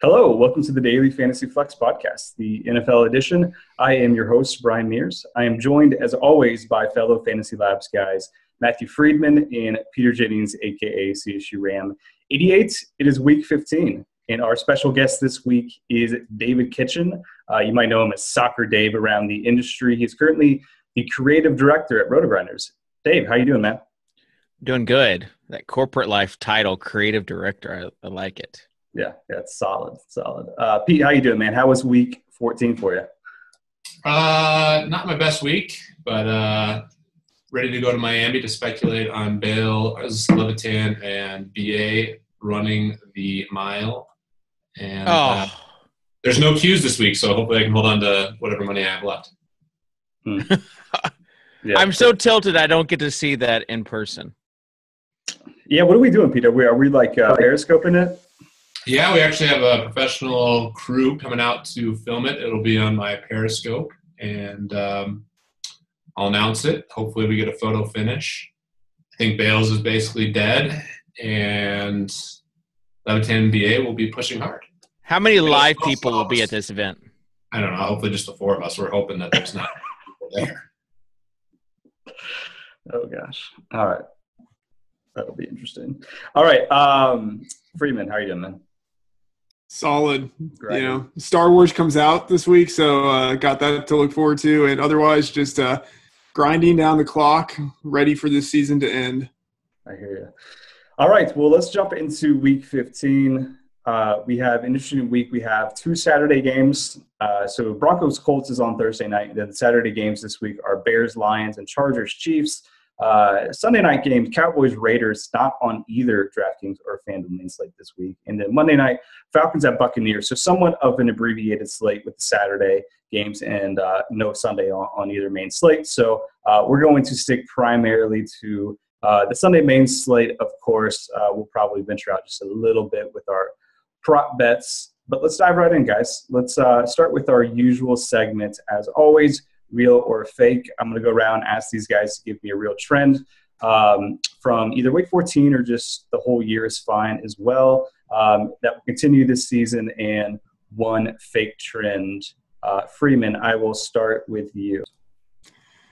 Hello, welcome to the Daily Fantasy Flex Podcast, the NFL edition. I am your host, Bryan Mears. I am joined, as always, by fellow Fantasy Labs guys, Matthew Freedman and Peter Jennings, aka CSU Ram. 88, it is week 15, and our special guest this week is David Kitchen. Uh, you might know him as Soccer Dave around the industry. He's currently the creative director at RotoGrinders. Dave, how you doing, man? Doing good. That corporate life title, creative director, I, I like it. Yeah, yeah, it's solid, solid. Uh, Pete, how you doing, man? How was week 14 for you? Uh, not my best week, but uh, ready to go to Miami to speculate on Bale, Levitan, and BA running the mile. And oh. uh, there's no cues this week, so hopefully I can hold on to whatever money I have left. Hmm. yeah. I'm so tilted I don't get to see that in person. Yeah, what are we doing, Peter? Are we, are we like uh, periscoping it? Yeah, we actually have a professional crew coming out to film it. It'll be on my Periscope, and um, I'll announce it. Hopefully, we get a photo finish. I think Bales is basically dead, and Levitan BA will be pushing hard. How many live people will be at this event? I don't know. Hopefully, just the four of us. We're hoping that there's not people there. Oh gosh! All right, that'll be interesting. All right, um, Freedman, how are you doing, man? Solid. Great. You know, Star Wars comes out this week, so uh, got that to look forward to. And otherwise, just uh, grinding down the clock, ready for this season to end. I hear you. All right, well, let's jump into week 15. Uh, we have an interesting week. We have two Saturday games. Uh, so Broncos Colts is on Thursday night. Then the Saturday games this week are Bears Lions and Chargers Chiefs. Uh, Sunday night games, Cowboys Raiders, not on either DraftKings or FanDuel main slate this week. And then Monday night, Falcons at Buccaneers. So somewhat of an abbreviated slate with the Saturday games and uh, no Sunday on, on, either main slate. So uh, we're going to stick primarily to uh, the Sunday main slate. Of course, uh, we'll probably venture out just a little bit with our prop bets. But let's dive right in, guys. Let's start with our usual segment. As always, real or fake. I'm going to go around ask these guys to give me a real trend um, from either week 14 or just the whole year is fine as well. Um, that will continue this season and one fake trend. Uh, Freedman, I will start with you.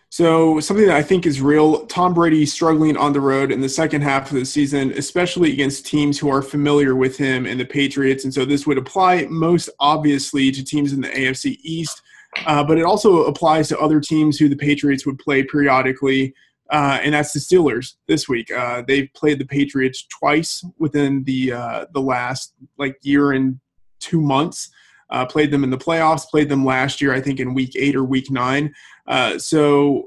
So, something that I think is real Tom Brady struggling on the road in the second half of the season, especially against teams who are familiar with him and the Patriots. And so, this would apply most obviously to teams in the AFC East uh, but it also applies to other teams who the Patriots would play periodically, uh, and that's the Steelers this week. Uh, they've played the Patriots twice within the uh, the last like year and two months. Uh, played them in the playoffs. Played them last year, I think, in Week Eight or Week Nine. So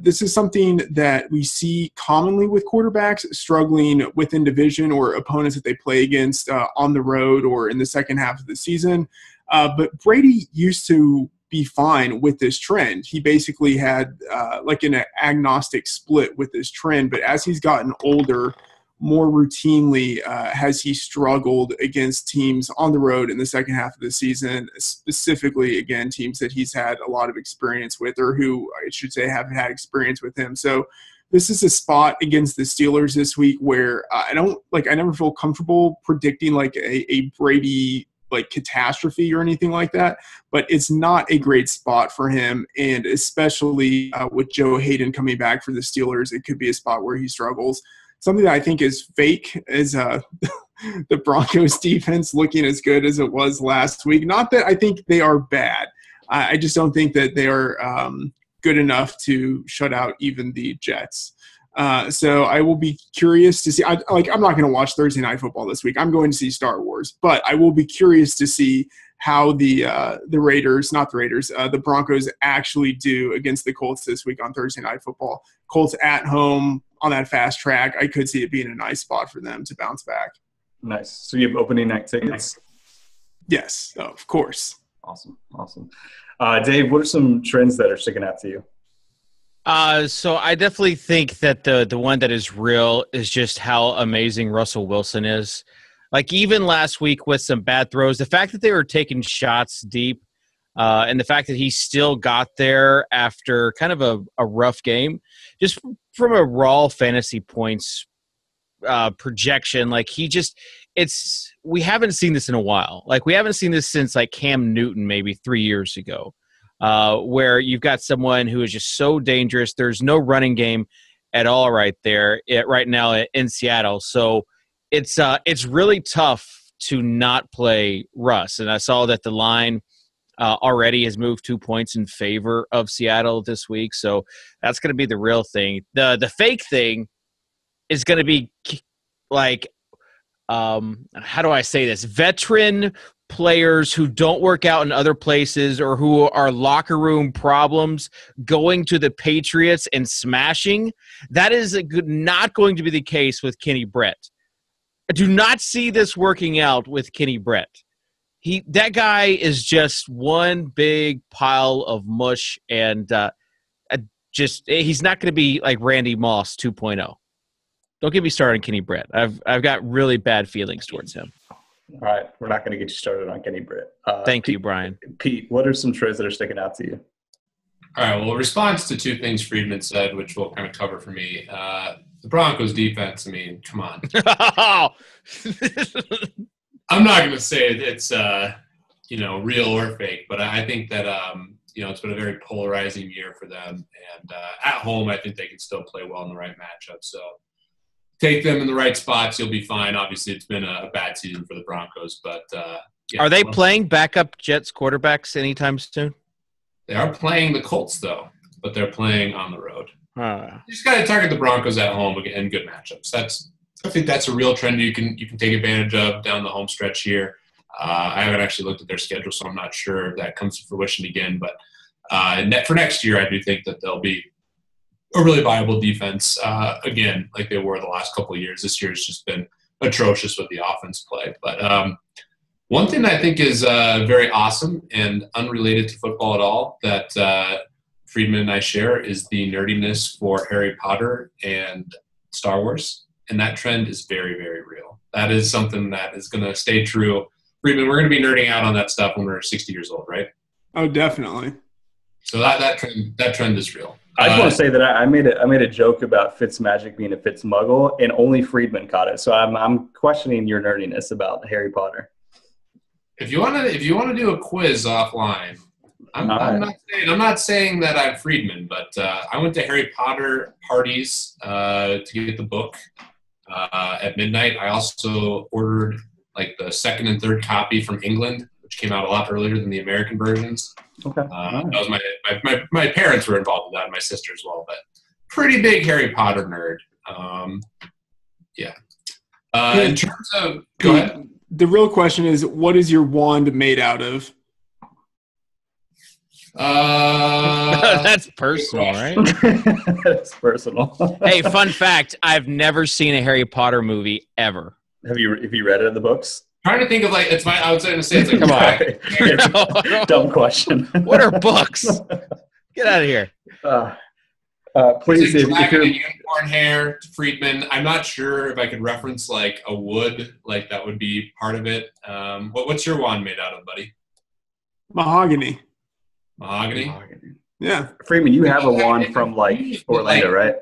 this is something that we see commonly with quarterbacks struggling within division or opponents that they play against on the road or in the second half of the season. but Brady used to be fine with this trend. He basically had uh, like an agnostic split with this trend, but as he's gotten older, more routinely uh, has he struggled against teams on the road in the second half of the season, specifically again teams that he's had a lot of experience with, or who I should say have had experience with him. So this is a spot against the Steelers this week where I don't like I never feel comfortable predicting like a, a Brady like catastrophe or anything like that, but it's not a great spot for him. And especially uh, with Joe Haden coming back for the Steelers, it could be a spot where he struggles. Something that I think is fake is uh, the Broncos defense looking as good as it was last week. Not that I think they are bad. I, I just don't think that they are um, good enough to shut out even the Jets. Uh, so I will be curious to see. I, like, I'm not going to watch Thursday Night Football this week. I'm going to see Star Wars, but I will be curious to see how the uh, the Raiders, not the Raiders, uh, the Broncos actually do against the Colts this week on Thursday Night Football. Colts at home on that fast track. I could see it being a nice spot for them to bounce back. Nice. So you have opening night tickets. Yes, of course. Awesome, awesome. Uh, Dave, what are some trends that are sticking out to you? Uh, so I definitely think that the the one that is real is just how amazing Russell Wilson is. Like even last week with some bad throws, the fact that they were taking shots deep, uh, and the fact that he still got there after kind of a, a rough game, just from a raw fantasy points uh, projection. Like he just, it's we haven't seen this in a while. Like we haven't seen this since like Cam Newton maybe three years ago, uh, where you've got someone who is just so dangerous. There's no running game at all right there it, right now in Seattle. So it's uh, it's really tough to not play Russ. And I saw that the line uh, already has moved two points in favor of Seattle this week. So that's going to be the real thing. The the fake thing is going to be like um, how do I say this? Veteran players who don't work out in other places or who are locker room problems going to the Patriots and smashing. That is good, not going to be the case with Kenny Britt. I do not see this working out with Kenny Britt he that guy is just one big pile of mush and uh, just he's not going to be like Randy Moss 2.0. Don't get me started on Kenny Britt. I've I've got really bad feelings towards him. All right, we're not going to get you started on Kenny Britt. Uh, Thank Pete, you, Brian. Pete, what are some trades that are sticking out to you? All right. Well, response to two things Freedman said, which we'll kind of cover for me. Uh, the Broncos defense. I mean, come on. I'm not going to say it's uh, you know real or fake, but I think that um, you know it's been a very polarizing year for them. And uh, at home, I think they can still play well in the right matchup. So take them in the right spots, you'll be fine. Obviously, it's been a, bad season for the Broncos, but uh, yeah, are they playing backup Jets quarterbacks anytime soon? They are playing the Colts though, but they're playing on the road. Huh. You just got to target the Broncos at home in good matchups. That's I think that's a real trend you can you can take advantage of down the home stretch here. Uh, I haven't actually looked at their schedule, so I'm not sure if that comes to fruition again. But uh, for next year, I do think that they'll be a really viable defense uh, again, like they were the last couple of years. This year has just been atrocious with the offense play. But um, one thing I think is uh, very awesome and unrelated to football at all that uh, Freedman and I share is the nerdiness for Harry Potter and Star Wars and that trend is very, very real. That is something that is going to stay true. Freedman, we're going to be nerding out on that stuff when we're 60 years old, right? Oh, definitely. So that that trend that trend is real. I just uh, want to say that I made a, I made a joke about Fitz Magic being a Fitz Muggle, and only Freedman caught it. So I'm I'm questioning your nerdiness about Harry Potter. If you want to if you want to do a quiz offline, I'm, I'm, not saying I'm not saying that I'm Freedman, but uh, I went to Harry Potter parties uh, to get the book uh, at midnight. I also ordered like the second and third copy from England, which came out a lot earlier than the American versions. Okay. Uh, That was my, my, my, my, parents were involved in that, and my sister as well, but pretty big Harry Potter nerd. Um, yeah. Uh, in terms of, go ahead. The real question is, what is your wand made out of? Uh, That's personal, right? That's personal. hey, fun fact: I've never seen a Harry Potter movie ever. Have you? Have you read it in the books? Trying to think of like it's my. I was going to say it's like come on, dumb question. what are books? Get out of here. Uh, uh, please, if, if you're unicorn hair, Freedman. I'm not sure if I could reference like a wood, like that would be part of it. Um, what, what's your wand made out of, buddy? Mahogany. Mahogany. Yeah, Freedman, you have a wand from like Orlando, like, right?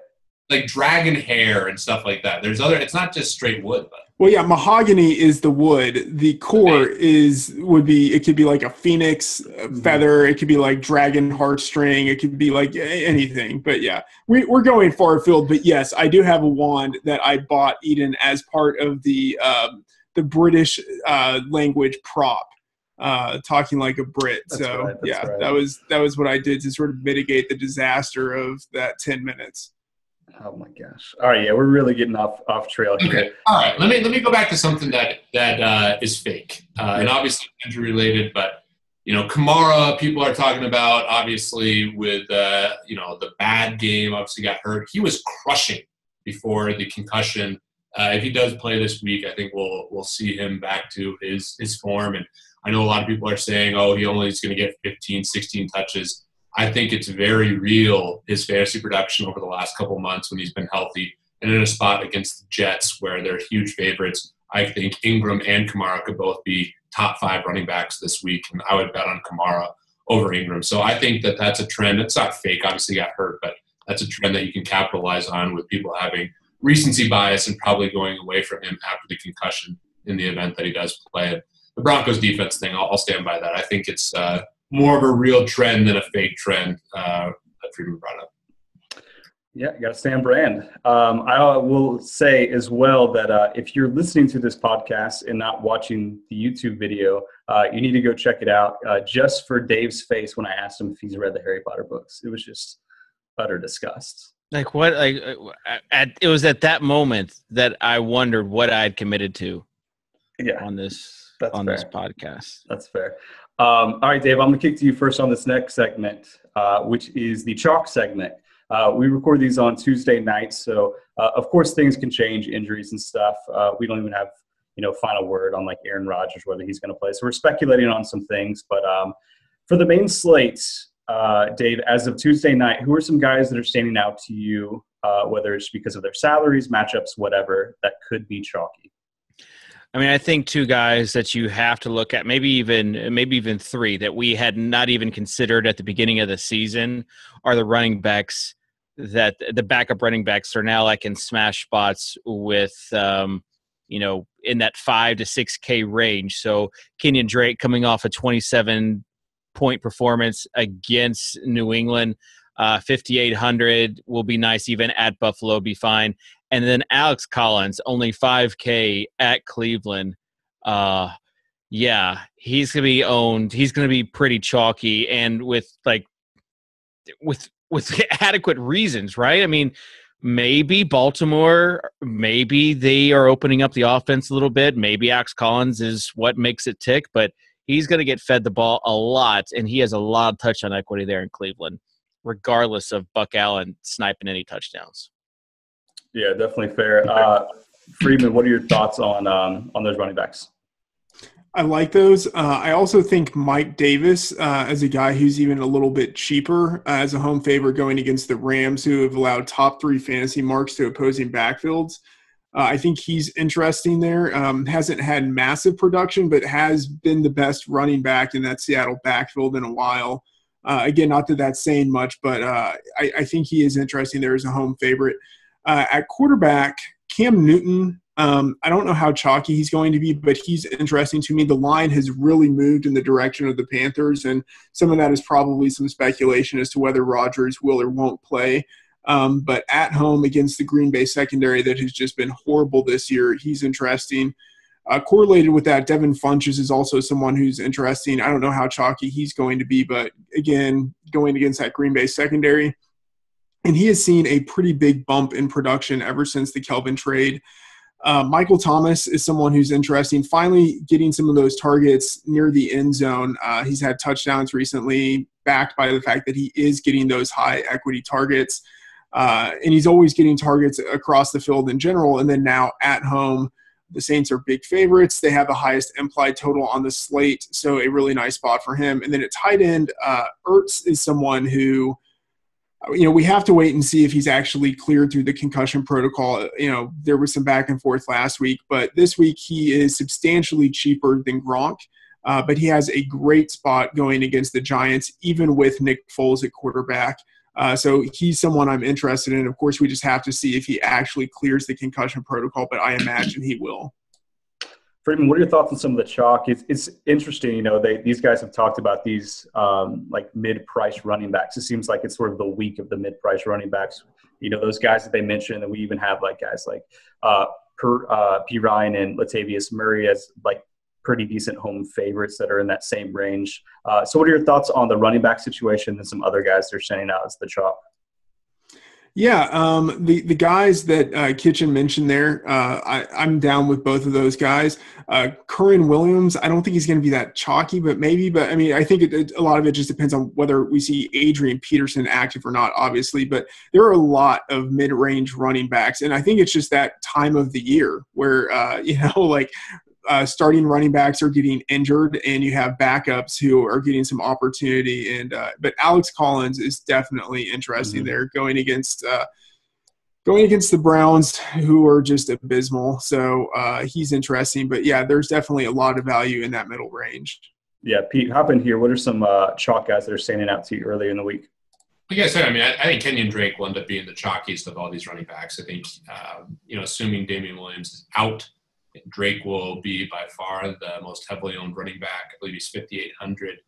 Like dragon hair and stuff like that. There's other. It's not just straight wood, but. Well, yeah, mahogany is the wood. The core is would be. It could be like a phoenix mm-hmm. feather. It could be like dragon heartstring. It could be like anything. But yeah, we, we're going far afield. But yes, I do have a wand that I bought Eden as part of the um, the British uh, language prop uh, talking like a Brit. That's so right, yeah, right. that was that was what I did to sort of mitigate the disaster of that ten minutes. Oh my gosh! All right, yeah, we're really getting off off trail here. Okay, all right. Let me let me go back to something that that uh, is fake uh, and obviously injury related, but you know, Kamara, people are talking about obviously with uh, you know the bad game. Obviously, got hurt. He was crushing before the concussion. Uh, if he does play this week, I think we'll we'll see him back to his his form and I know a lot of people are saying, oh, he only is going to get 15, 16 touches. I think it's very real, his fantasy production over the last couple months when he's been healthy and in a spot against the Jets where they're huge favorites. I think Ingram and Kamara could both be top five running backs this week, and I would bet on Kamara over Ingram. So I think that that's a trend. It's not fake, obviously got hurt, but that's a trend that you can capitalize on with people having recency bias and probably going away from him after the concussion in the event that he does play. The Broncos defense thing, I'll, I'll stand by that. I think it's uh, more of a real trend than a fake trend uh, that Freedman brought up. Yeah, you got to stand brand. Um, I will say as well that uh, if you're listening to this podcast and not watching the YouTube video, uh, you need to go check it out uh, just for Dave's face when I asked him if he's read the Harry Potter books. It was just utter disgust. Like what? Like uh, at, it was at that moment that I wondered what I had committed to. Yeah, on this That's on fair. this podcast. That's fair. Um, all right, Dave, I'm going to kick to you first on this next segment, uh, which is the chalk segment. Uh, we record these on Tuesday nights, so uh, of course things can change, injuries and stuff. Uh, we don't even have you know final word on like Aaron Rodgers whether he's going to play. So we're speculating on some things, but um, for the main slate, uh, Dave, as of Tuesday night, who are some guys that are standing out to you, uh, whether it's because of their salaries, matchups, whatever, that could be chalky? I mean, I think two guys that you have to look at, maybe even maybe even three that we had not even considered at the beginning of the season, are the running backs that the backup running backs are now like in smash spots with um, you know in that five to six K range. So Kenyan Drake coming off a 27 point performance against New England. Uh, 5,800 will be nice, even at Buffalo, be fine. And then Alex Collins, only 5K at Cleveland. Uh, yeah, he's gonna be owned. He's gonna be pretty chalky, and with like, with with adequate reasons, right? I mean, maybe Baltimore, maybe they are opening up the offense a little bit. Maybe Alex Collins is what makes it tick, but he's going to get fed the ball a lot, and he has a lot of touchdown equity there in Cleveland, regardless of Buck Allen sniping any touchdowns. Yeah, definitely fair. Uh, Freedman, what are your thoughts on um, on those running backs? I like those. Uh, I also think Mike Davis, uh, as a guy who's even a little bit cheaper uh, as a home favorite going against the Rams, who have allowed top three fantasy marks to opposing backfields. Uh, I think he's interesting there. Um, hasn't had massive production, but has been the best running back in that Seattle backfield in a while. Uh, again, not that that's saying much, but uh, I, I, think he is interesting there as a home favorite. at quarterback, Cam Newton um, I don't know how chalky he's going to be, but he's interesting to me. The line has really moved in the direction of the Panthers, and some of that is probably some speculation as to whether Rodgers will or won't play. Um, but at home against the Green Bay secondary that has just been horrible this year, he's interesting. Uh, correlated with that, Devin Funchess is also someone who's interesting. I don't know how chalky he's going to be, but again, going against that Green Bay secondary. And he has seen a pretty big bump in production ever since the Kelvin trade. Uh, Michael Thomas is someone who's interesting, finally getting some of those targets near the end zone. Uh, he's had touchdowns recently, backed by the fact that he is getting those high equity targets. Uh, and he's always getting targets across the field in general. And then now at home, the Saints are big favorites. They have the highest implied total on the slate, so a really nice spot for him. And then at tight end, uh, Ertz is someone who you know, we have to wait and see if he's actually cleared through the concussion protocol. You know, there was some back and forth last week, but this week he is substantially cheaper than Gronk. Uh, but he has a great spot going against the Giants, even with Nick Foles at quarterback. Uh, so he's someone I'm interested in. Of course, we just have to see if he actually clears the concussion protocol, but I imagine he will. Freedman, what are your thoughts on some of the chalk? It's, it's interesting, you know, they, these guys have talked about these um, like mid-price running backs. It seems like it's sort of the week of the mid-price running backs. You know, those guys that they mentioned, and we even have like guys like uh, per, uh, Perine and Latavius Murray as like pretty decent home favorites that are in that same range. Uh, so, what are your thoughts on the running back situation and some other guys they're sending out as the chalk? Yeah, um, the the guys that uh, Kitchen mentioned there, uh, I, am down with both of those guys. Uh, Kerwynn Williams, I don't think he's going to be that chalky, but maybe. But I mean, I think it, it, a lot of it just depends on whether we see Adrian Peterson active or not, obviously. But there are a lot of mid range running backs, and I think it's just that time of the year where uh, you know, like uh, starting running backs are getting injured, and you have backups who are getting some opportunity. And uh, but Alex Collins is definitely interesting mm-hmm. there, going against uh, going against the Browns, who are just abysmal. So uh, he's interesting. But yeah, there's definitely a lot of value in that middle range. Yeah, Pete, hop in here. What are some uh, chalk guys that are standing out to you earlier in the week? like I said, I mean, I, I, think Kenyan Drake will end up being the chalkiest of all these running backs. I think, um, you know, assuming Damien Williams is out, Drake will be by far the most heavily owned running back. I believe he's 5,800.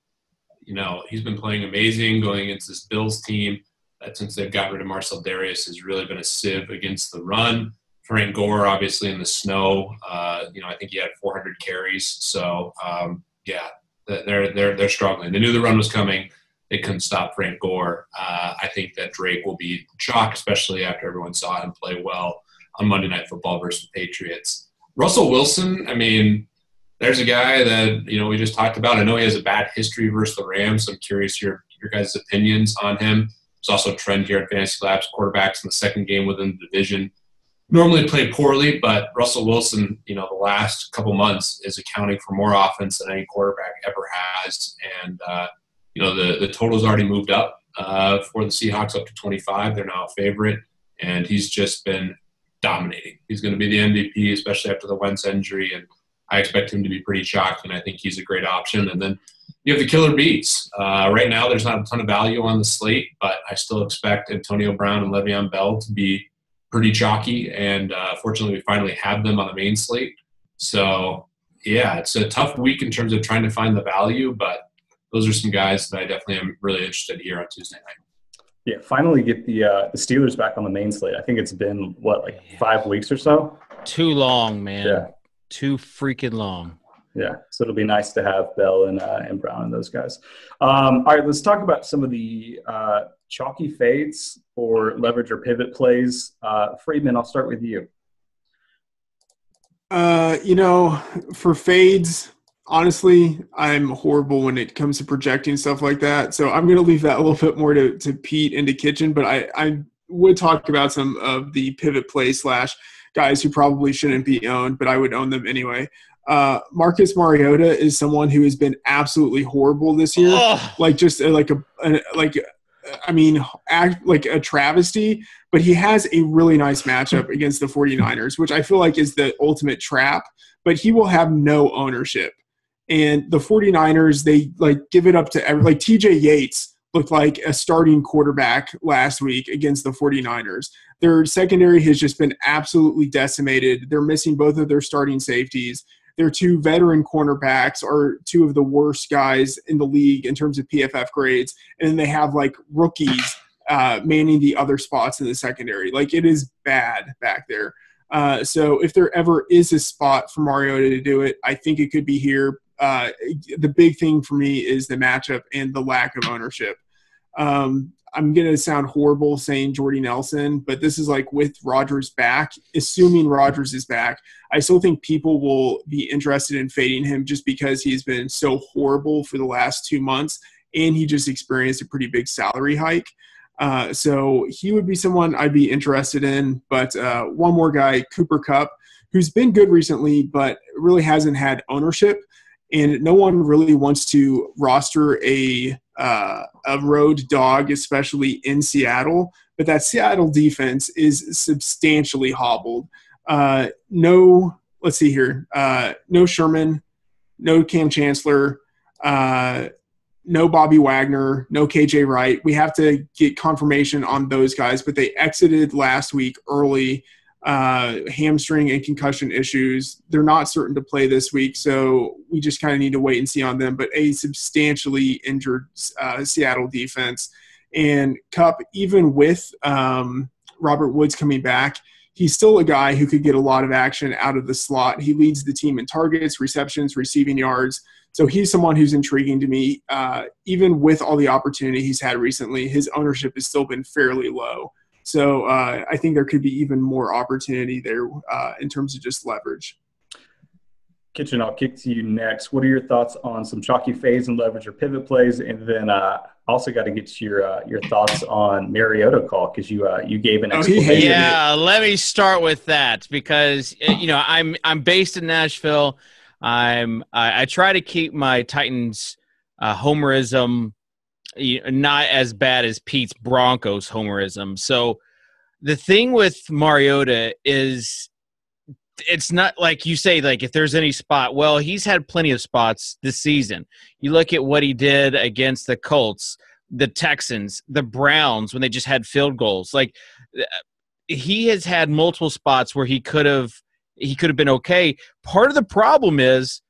You know, he's been playing amazing going against this Bills team that since they've got rid of Marcell Dareus has really been a sieve against the run. Frank Gore, obviously in the snow, uh, you know, I think he had 400 carries. So, um, yeah, they're, they're, they're struggling. They knew the run was coming they couldn't stop Frank Gore. Uh, I think that Drake will be shocked, especially after everyone saw him play well on Monday Night Football versus the Patriots. Russell Wilson, I mean, there's a guy that you know we just talked about. I know he has a bad history versus the Rams. So I'm curious your your guys' opinions on him. There's also a trend here at Fantasy Labs quarterbacks in the second game within the division normally play poorly, but Russell Wilson, you know, the last couple months is accounting for more offense than any quarterback ever has, and uh, you know, the, the total's already moved up uh, for the Seahawks up to 25. They're now a favorite, and he's just been dominating. He's going to be the MVP, especially after the Wentz injury, and I expect him to be pretty shocked, and I think he's a great option. And then you have the killer beats. Uh, right now, there's not a ton of value on the slate, but I still expect Antonio Brown and Le'Veon Bell to be pretty chalky, and uh, fortunately, we finally have them on the main slate. So, yeah, it's a tough week in terms of trying to find the value, but those are some guys that I definitely am really interested here on Tuesday night. Yeah, finally get the uh, the Steelers back on the main slate. I think it's been what like five weeks or so. Too long, man. Yeah, too freaking long. Yeah, so it'll be nice to have Bell and uh, and Brown and those guys. Um, all right, let's talk about some of the uh, chalky fades or leverage or pivot plays. Uh, Freedman, I'll start with you. Uh, you know, for fades, honestly, I'm horrible when it comes to projecting stuff like that. So I'm going to leave that a little bit more to, to Pete and to Kitchen. But I, I would talk about some of the pivot play slash guys who probably shouldn't be owned, but I would own them anyway. Uh, Marcus Mariota is someone who has been absolutely horrible this year. Oh. Like just uh, like a, a like I mean, act like a travesty, but he has a really nice matchup against the 49ers, which I feel like is the ultimate trap, but he will have no ownership. And the 49ers, they like give it up to every, like TJ Yates looked like a starting quarterback last week against the 49ers. Their secondary has just been absolutely decimated. They're missing both of their starting safeties. Their two veteran cornerbacks are two of the worst guys in the league in terms of PFF grades. And then they have like rookies uh, manning the other spots in the secondary. Like it is bad back there. Uh, so if there ever is a spot for Mariota to do it, I think it could be here uh, the big thing for me is the matchup and the lack of ownership. Um, I'm going to sound horrible saying Jordy Nelson, but this is like with Rodgers back, assuming Rodgers is back. I still think people will be interested in fading him just because he's been so horrible for the last two months and he just experienced a pretty big salary hike. Uh, so he would be someone I'd be interested in. But uh, one more guy, Cooper Kupp, who's been good recently, but really hasn't had ownership and no one really wants to roster a uh, a road dog, especially in Seattle. But that Seattle defense is substantially hobbled. Uh, no, let's see here. Uh, no Sherman, no Kam Chancellor, uh, no Bobby Wagner, no KJ Wright. We have to get confirmation on those guys, but they exited last week early uh, hamstring and concussion issues. They're not certain to play this week, so we just kind of need to wait and see on them. But a substantially injured uh, Seattle defense and Kupp, even with um, Robert Woods coming back, he's still a guy who could get a lot of action out of the slot. He leads the team in targets, receptions, receiving yards. So he's someone who's intriguing to me. Uh, even with all the opportunity he's had recently, his ownership has still been fairly low. So uh, I think there could be even more opportunity there uh, in terms of just leverage. Kitchen, I'll kick to you next. What are your thoughts on some chalky phase and leverage or pivot plays? And then uh, also got to get your uh, your thoughts on Mariota call because you uh, you gave an explanation. Oh, yeah, let me start with that because uh, you know I'm I'm based in Nashville. I'm I, I try to keep my Titans uh, homerism not as bad as Pete's Broncos homerism. So the thing with Mariota is it's not like you say like if there's any spot well he's had plenty of spots this season you look at what he did against the colts the Texans, the Browns when they just had field goals. Like uh, he has had multiple spots where he could have he could have been okay. Part of the problem is,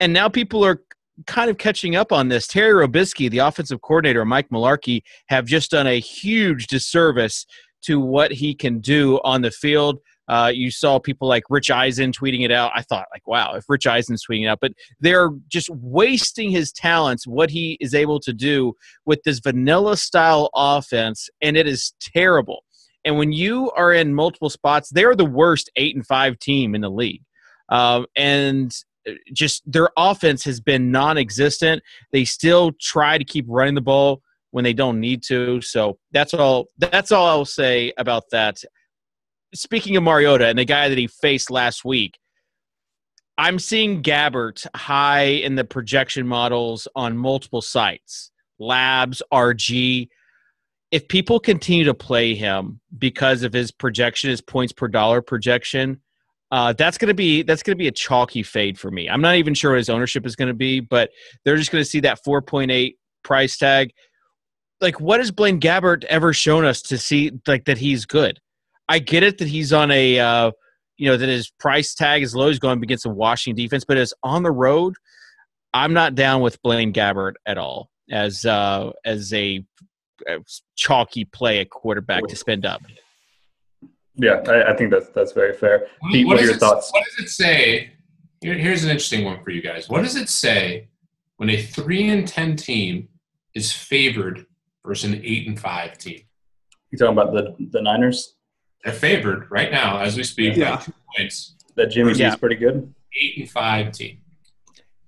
and now people are kind of catching up on this. Terry Robiskie, the offensive coordinator, Mike Mularkey, have just done a huge disservice to what he can do on the field. Uh, you saw people like Rich Eisen tweeting it out. I thought, like, wow, if Rich Eisen's tweeting it out, but they're just wasting his talents, what he is able to do with this vanilla style offense, and it is terrible. And when you are in multiple spots, they're the worst eight and five team in the league. Um, and uh, just their offense has been non existent. They still try to keep running the ball when they don't need to. So that's all that's all I'll say about that. Speaking of Mariota and the guy that he faced last week, I'm seeing Gabbert high in the projection models on multiple sites. Labs, RG if people continue to play him because of his projection, his points per dollar projection, uh, that's gonna be that's gonna be a chalky fade for me. I'm not even sure what his ownership is gonna be, but they're just gonna see that 4.8 price tag. Like, what has Blaine Gabbert ever shown us to see like that he's good? I get it that he's on a uh, you know that his price tag is low. He's going against a Washington defense, but as on the road, I'm not down with Blaine Gabbert at all as uh, as a chalky play at quarterback to spend up. Yeah, I, I think that's that's very fair. Pete, what, what are your it, thoughts? What does it say? Here, here's an interesting one for you guys. What does it say when a three and ten team is favored versus an eight and five team? You talking about the the Niners? They're favored right now as we speak yeah. by two points. That Jimmy G's yeah. pretty good. Eight and five team.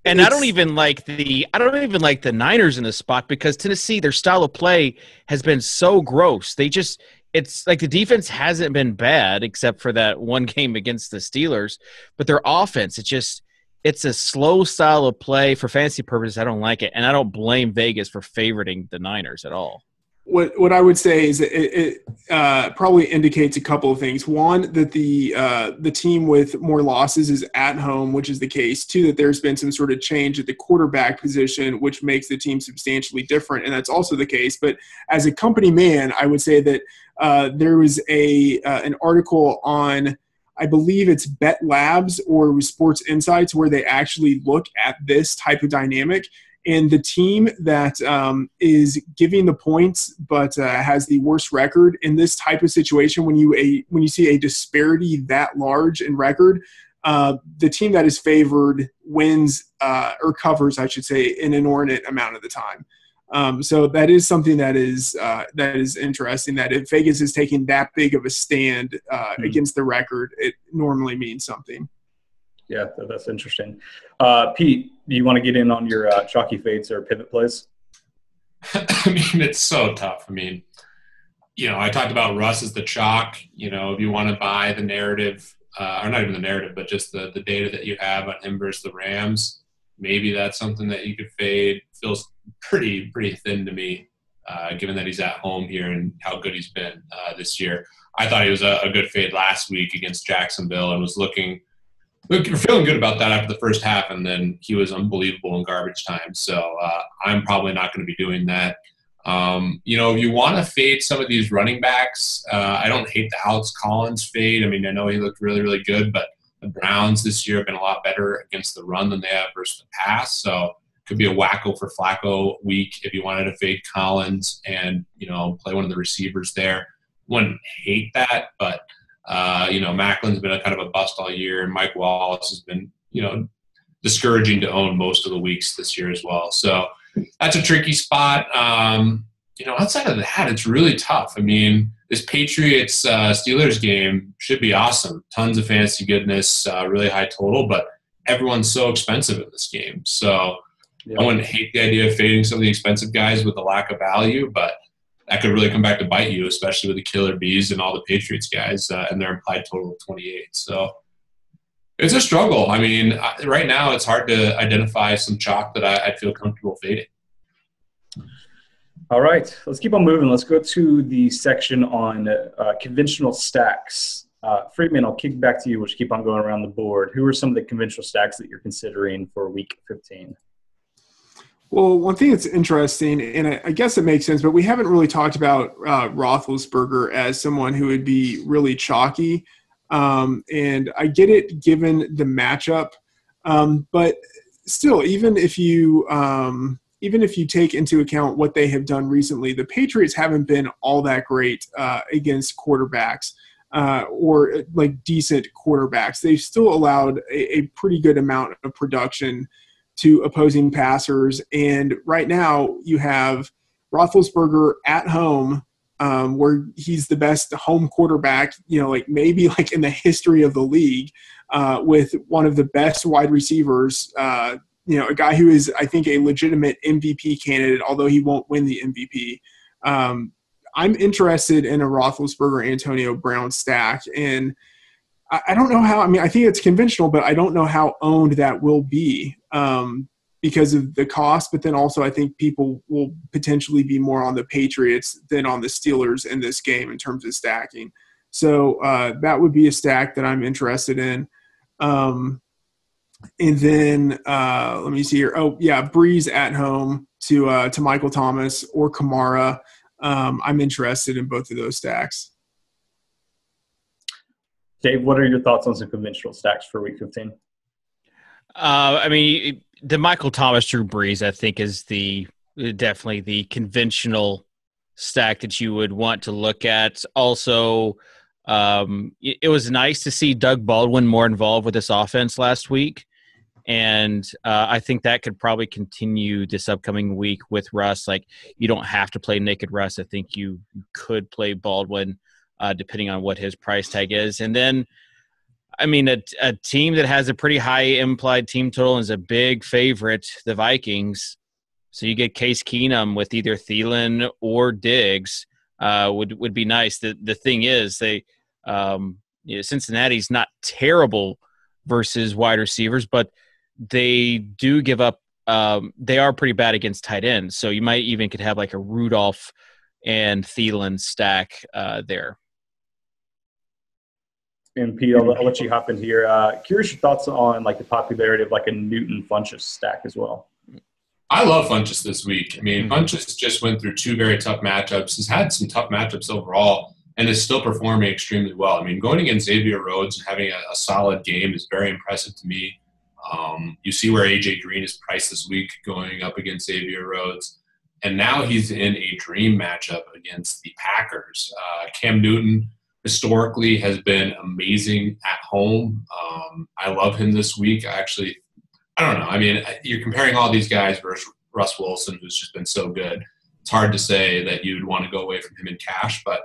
And it's, I don't even like the I don't even like the Niners in this spot because Tennessee, their style of play has been so gross. They just it's like the defense hasn't been bad except for that one game against the Steelers, but their offense, it's just it's a slow style of play for fantasy purposes. I don't like it, and I don't blame Vegas for favoriting the Niners at all what what I would say is it, it uh, probably indicates a couple of things. One, that the uh, the team with more losses is at home, which is the case. Two, that there's been some sort of change at the quarterback position, which makes the team substantially different, and that's also the case. But as a company man, I would say that uh, there was a uh, an article on. I believe it's Bet Labs or Sports Insights where they actually look at this type of dynamic and the team that um, is giving the points but uh, has the worst record in this type of situation, when you a when you see a disparity that large in record, uh, the team that is favored wins uh, or covers, I should say, an inordinate amount of the time. Um, so that is something that is uh, that is interesting. That if Vegas is taking that big of a stand mm-hmm. against the record, it normally means something. Yeah, that's interesting. Uh, Pete, do you want to get in on your uh, chalky fades or pivot plays? I mean, it's so tough. I mean, you know, I talked about Russ as the chalk. You know, if you want to buy the narrative, uh, or not even the narrative, but just the, the data that you have on him versus the Rams, maybe that's something that you could fade. Feels pretty pretty thin to me, uh, given that he's at home here and how good he's been uh, this year. I thought he was a, a good fade last week against Jacksonville and was looking – we're feeling good about that after the first half, and then he was unbelievable in garbage time. So uh, I'm probably not going to be doing that. Um, you know, if you want to fade some of these running backs, uh, I don't hate the Alex Collins fade. I mean, I know he looked really, really good, but the Browns this year have been a lot better against the run than they have versus the pass. So could be a wacko for Flacco week if you wanted to fade Collins and you know play one of the receivers there. Wouldn't hate that, but uh, you know, Maclin's been a kind of a bust all year, and Mike Wallace has been, you know, discouraging to own most of the weeks this year as well. So that's a tricky spot. Um, you know, outside of that, it's really tough. I mean, this Patriots uh, Steelers game should be awesome. Tons of fantasy goodness, uh, really high total, but everyone's so expensive in this game. So yeah. I wouldn't hate the idea of fading some of the expensive guys with the lack of value, but that could really come back to bite you, especially with the Killer Bees and all the Patriots guys uh, and their implied total of 28. So it's a struggle. I mean, right now it's hard to identify some chalk that I, would feel comfortable fading. All right, let's keep on moving. Let's go to the section on uh, conventional stacks. Uh, Freedman, I'll kick back to you. We'll keep on going around the board. Who are some of the conventional stacks that you're considering for week 15? Well, one thing that's interesting, and I, guess it makes sense, but we haven't really talked about uh, Roethlisberger as someone who would be really chalky. Um, and I get it given the matchup, um, but still, even if you um, even if you take into account what they have done recently, the Patriots haven't been all that great uh, against quarterbacks. Uh, or like decent quarterbacks. They've still allowed a, a, pretty good amount of production to opposing passers. And right now, you have Roethlisberger at home, um, where he's the best home quarterback, you know, like maybe like in the history of the league, uh, with one of the best wide receivers. Uh, you know, a guy who is, I think, a legitimate MVP candidate, although he won't win the MVP. Um, I'm interested in a Roethlisberger Antonio Brown stack, and I, don't know how. I mean, I think it's conventional, but I don't know how owned that will be um, because of the cost. But then also, I think people will potentially be more on the Patriots than on the Steelers in this game in terms of stacking. So uh, that would be a stack that I'm interested in. Um, and then uh, let me see here. Oh yeah, Brees at home to uh, to Michael Thomas or Kamara. Um, I'm interested in both of those stacks. Dave, what are your thoughts on some conventional stacks for Week 15? Uh, I mean, the Michael Thomas Drew Brees, I think, is the definitely the conventional stack that you would want to look at. Also, um, it, it, was nice to see Doug Baldwin more involved with this offense last week. And uh, I think that could probably continue this upcoming week with Russ. Like, you don't have to play naked Russ. I think you could play Baldwin uh, depending on what his price tag is. And then, I mean, a, a team that has a pretty high implied team total is a big favorite, the Vikings. So you get Case Keenum with either Thielen or Diggs uh, would would be nice. The the thing is, they um, you know, Cincinnati's not terrible versus wide receivers, but they do give up. Um, they are pretty bad against tight ends. So you might even could have like a Rudolph and Thielen stack uh, there and Pete, I'll, I'll, let you hop in here. Uh, curious your thoughts on like the popularity of like a Newton Funchess stack as well. I love Funchess this week. I mean, mm-hmm. Funchess just went through two very tough matchups. Has had some tough matchups overall, and is still performing extremely well. I mean, going against Xavier Rhodes and having a, a solid game is very impressive to me. Um, you see where AJ Green is priced this week, going up against Xavier Rhodes, and now he's in a dream matchup against the Packers. Uh, Cam Newton historically has been amazing at home. Um, I love him this week. I actually, I don't know. I mean, you're comparing all these guys versus Russ Wilson, who's just been so good. It's hard to say that you'd want to go away from him in cash, but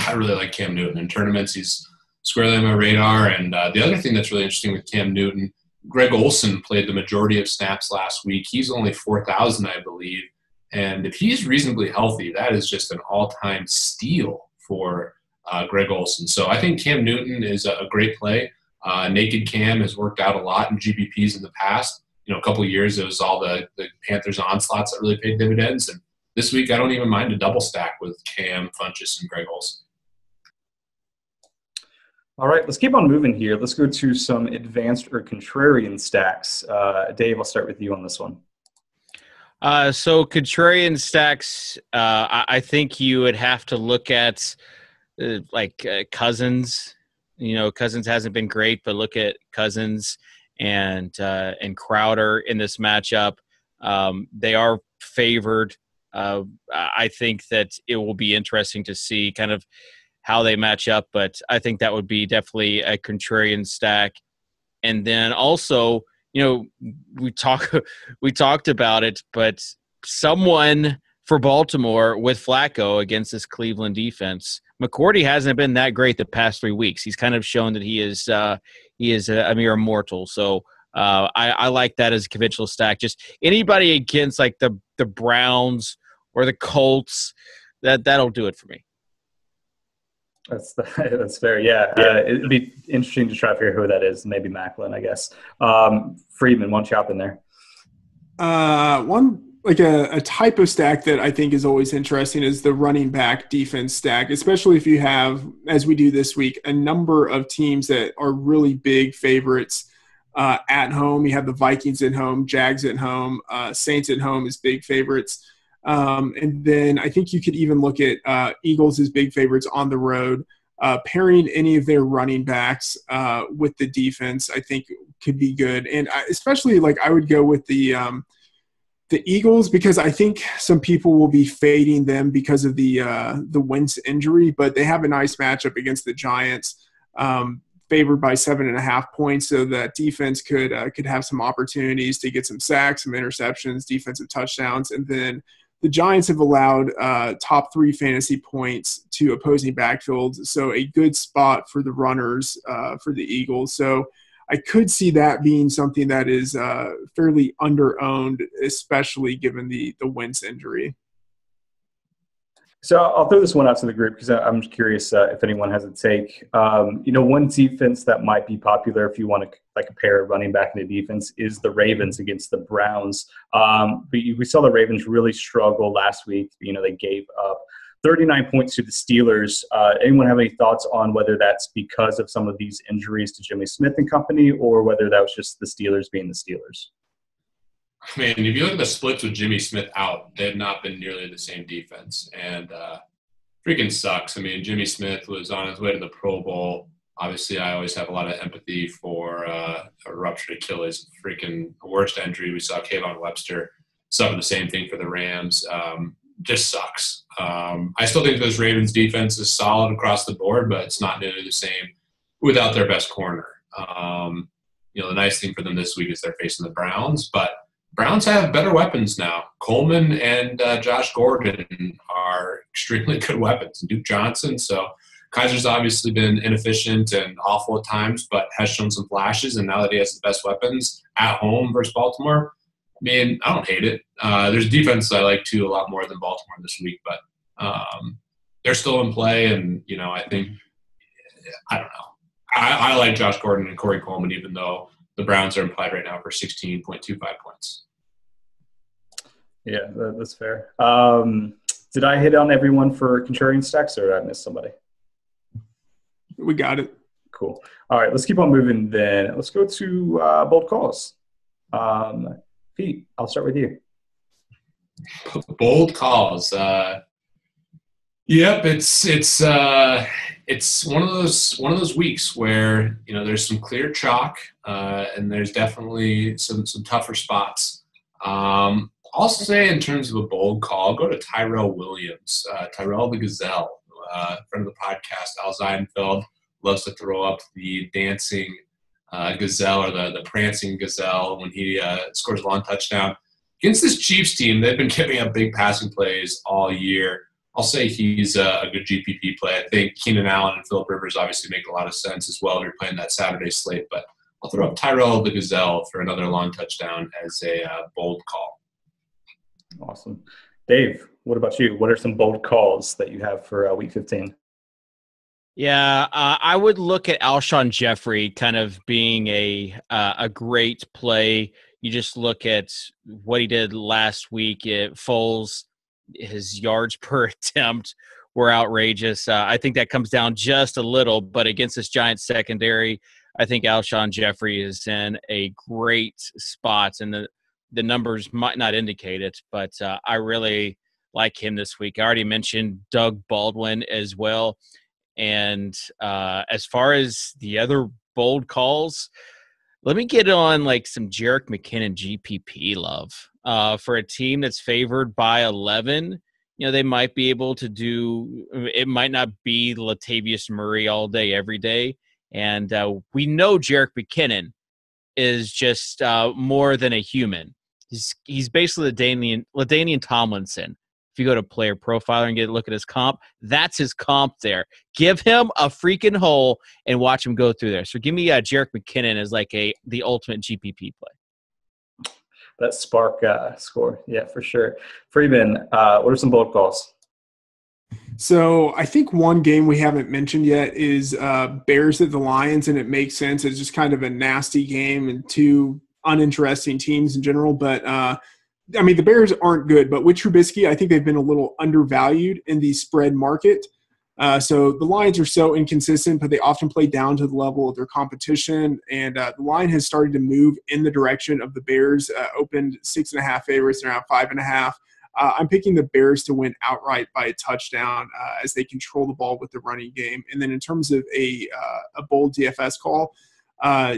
I really like Cam Newton in tournaments. He's squarely on my radar. And uh, the other thing that's really interesting with Cam Newton, Greg Olsen played the majority of snaps last week. He's only 4,000, I believe. And if he's reasonably healthy, that is just an all time steal for uh, Greg Olsen. So I think Cam Newton is a, great play. Uh, naked Cam has worked out a lot in GPPs in the past. You know, a couple years it was all the, the Panthers onslaughts that really paid dividends. And this week I don't even mind a double stack with Cam, Funchess, and Greg Olsen. All right, let's keep on moving here. Let's go to some advanced or contrarian stacks. Uh, Dave, I'll start with you on this one. Uh, so contrarian stacks, uh, I, I, think you would have to look at uh, like uh, Cousins. You know, Cousins hasn't been great, but look at Cousins and uh, and Crowder in this matchup. Um, they are favored. Uh, I think that it will be interesting to see kind of how they match up, but I think that would be definitely a contrarian stack. And then also, you know, we talk we talked about it, but someone for Baltimore with Flacco against this Cleveland defense. McCourty hasn't been that great the past three weeks. He's kind of shown that he is uh, he is a, a mere mortal. So uh, I, I, like that as a conventional stack. Just anybody against like the the Browns or the Colts, that that'll do it for me. That's that's fair. Yeah, uh, it'd be interesting to try to figure out who that is. Maybe Maclin, I guess. Um, Freedman, one chop in there. Uh, one like a, a type of stack that I think is always interesting is the running back defense stack, especially if you have, as we do this week, a number of teams that are really big favorites uh, at home. You have the Vikings at home, Jags at home, uh, Saints at home as big favorites. Um, and then I think you could even look at uh, Eagles as big favorites on the road. Uh, pairing any of their running backs uh, with the defense, I think, could be good. And I, especially like I would go with the um, the Eagles because I think some people will be fading them because of the uh, the Wentz injury, but they have a nice matchup against the Giants. Um, favored by seven and a half points, so that defense could uh, could have some opportunities to get some sacks, some interceptions, defensive touchdowns, and then the Giants have allowed uh, top three fantasy points to opposing backfields, so a good spot for the runners uh, for the Eagles. So I could see that being something that is uh, fairly under-owned, especially given the the Wentz injury. So I'll throw this one out to the group because I'm curious uh, if anyone has a take. Um, you know, one defense that might be popular if you want to like of running back in the defense is the Ravens against the Browns. Um, we, we saw the Ravens really struggle last week. You know, they gave up 39 points to the Steelers. Uh, anyone have any thoughts on whether that's because of some of these injuries to Jimmy Smith and company, or whether that was just the Steelers being the Steelers? Man, if you look at the splits with Jimmy Smith out, they have not been nearly the same defense, and uh, freaking sucks. I mean, Jimmy Smith was on his way to the Pro Bowl. Obviously, I always have a lot of empathy for uh, a ruptured Achilles. Freaking worst injury. We saw Kayvon Webster suffer the same thing for the Rams. Um, just sucks. Um, I still think this Ravens defense is solid across the board, but it's not nearly the same without their best corner. Um, you know, the nice thing for them this week is they're facing the Browns, but Browns have better weapons now. Coleman and uh, Josh Gordon are extremely good weapons. Duke Johnson. So Kizer's obviously been inefficient and awful at times, but has shown some flashes. And now that he has the best weapons at home versus Baltimore, I mean, I don't hate it. Uh, there's defense I like too a lot more than Baltimore this week, but um, they're still in play. And, you know, I think, I don't know. I, I like Josh Gordon and Corey Coleman, even though the Browns are implied right now for 16.25 points. Yeah, that's fair. Um, did I hit on everyone for contrarian stacks, or did I miss somebody? We got it. Cool. All right, let's keep on moving then. Let's go to uh, bold calls. Um, Pete, I'll start with you. Bold calls. Uh, yep, it's it's uh, it's one of those one of those weeks where you know there's some clear chalk uh, and there's definitely some some tougher spots. Um, I'll say in terms of a bold call, go to Tyrell Williams, uh, Tyrell the Gazelle, uh, friend of the podcast, Al Zeidenfeld, loves to throw up the dancing uh, gazelle or the, the prancing gazelle when he uh, scores a long touchdown. Against this Chiefs team, they've been giving up big passing plays all year. I'll say he's a, a good GPP play. I think Keenan Allen and Philip Rivers obviously make a lot of sense as well if you're playing that Saturday slate, but I'll throw up Tyrell the Gazelle for another long touchdown as a uh, bold call. Awesome. Dave, what about you? What are some bold calls that you have for uh, week 15? Yeah, uh, I would look at Alshon Jeffery kind of being a uh, a great play. You just look at what he did last week. It Foles, his yards per attempt were outrageous. Uh, I think that comes down just a little, but against this giant secondary, I think Alshon Jeffery is in a great spot, and the the numbers might not indicate it, but uh, I really like him this week. I already mentioned Doug Baldwin as well. And uh, as far as the other bold calls, let me get on like some Jerick McKinnon GPP love uh, for a team that's favored by 11. You know, they might be able to do it, might not be Latavius Murray all day, every day. And uh, we know Jerick McKinnon is just uh, more than a human. He's he's basically LaDainian, LaDainian Tomlinson. If you go to player profiler and get a look at his comp, that's his comp there. Give him a freaking hole and watch him go through there. So give me uh, Jerick McKinnon as like a the ultimate GPP play. That spark uh, score, yeah, for sure. Freedman, uh, what are some bold calls? So I think one game we haven't mentioned yet is uh, Bears at the Lions, and it makes sense. It's just kind of a nasty game and two uninteresting teams in general. But uh, I mean, the Bears aren't good, but with Trubisky, I think they've been a little undervalued in the spread market. Uh, so the Lions are so inconsistent, but they often play down to the level of their competition. And uh, the line has started to move in the direction of the Bears. Uh, opened six and a half favorites, around five and a half. Uh, I'm picking the Bears to win outright by a touchdown uh, as they control the ball with the running game. And then in terms of a uh, a bold DFS call,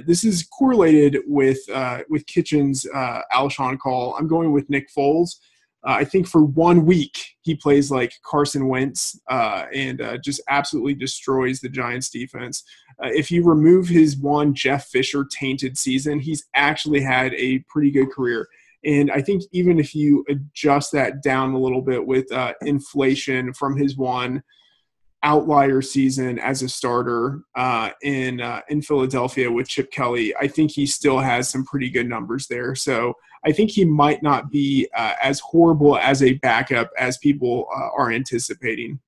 this is correlated with with Kitchen's Alshon call. I'm going with Nick Foles. Uh, I think for one week he plays like Carson Wentz uh, and uh, just absolutely destroys the Giants defense. Uh, if you remove his one Jeff Fisher tainted season, he's actually had a pretty good career. And I think even if you adjust that down a little bit with uh, inflation from his one outlier season as a starter uh, in uh, in Philadelphia with Chip Kelly, I think he still has some pretty good numbers there. So I think he might not be uh, as horrible as a backup as people uh, are anticipating.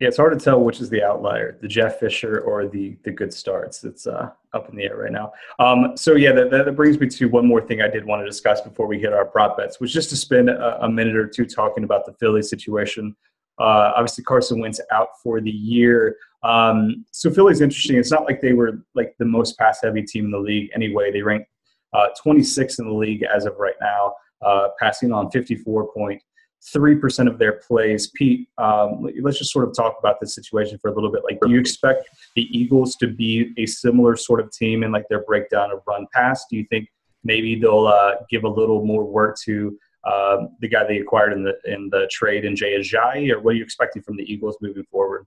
Yeah, it's hard to tell which is the outlier, the Jeff Fisher or the the good starts. It's uh, up in the air right now. Um, so yeah, that, that brings me to one more thing I did want to discuss before we hit our prop bets, which just to spend a, a minute or two talking about the Philly situation. Uh, obviously, Carson Wentz out for the year. Um, so Philly's interesting. It's not like they were like the most pass heavy team in the league anyway. They ranked uh, 26 in the league as of right now, uh, passing on 54.3% of their plays. Pete, um, let's just sort of talk about this situation for a little bit. Like, do you expect the Eagles to be a similar sort of team in like their breakdown of run pass? Do you think maybe they'll uh, give a little more work to uh, the guy they acquired in the in the trade in Jay Ajayi, or what are you expecting from the Eagles moving forward?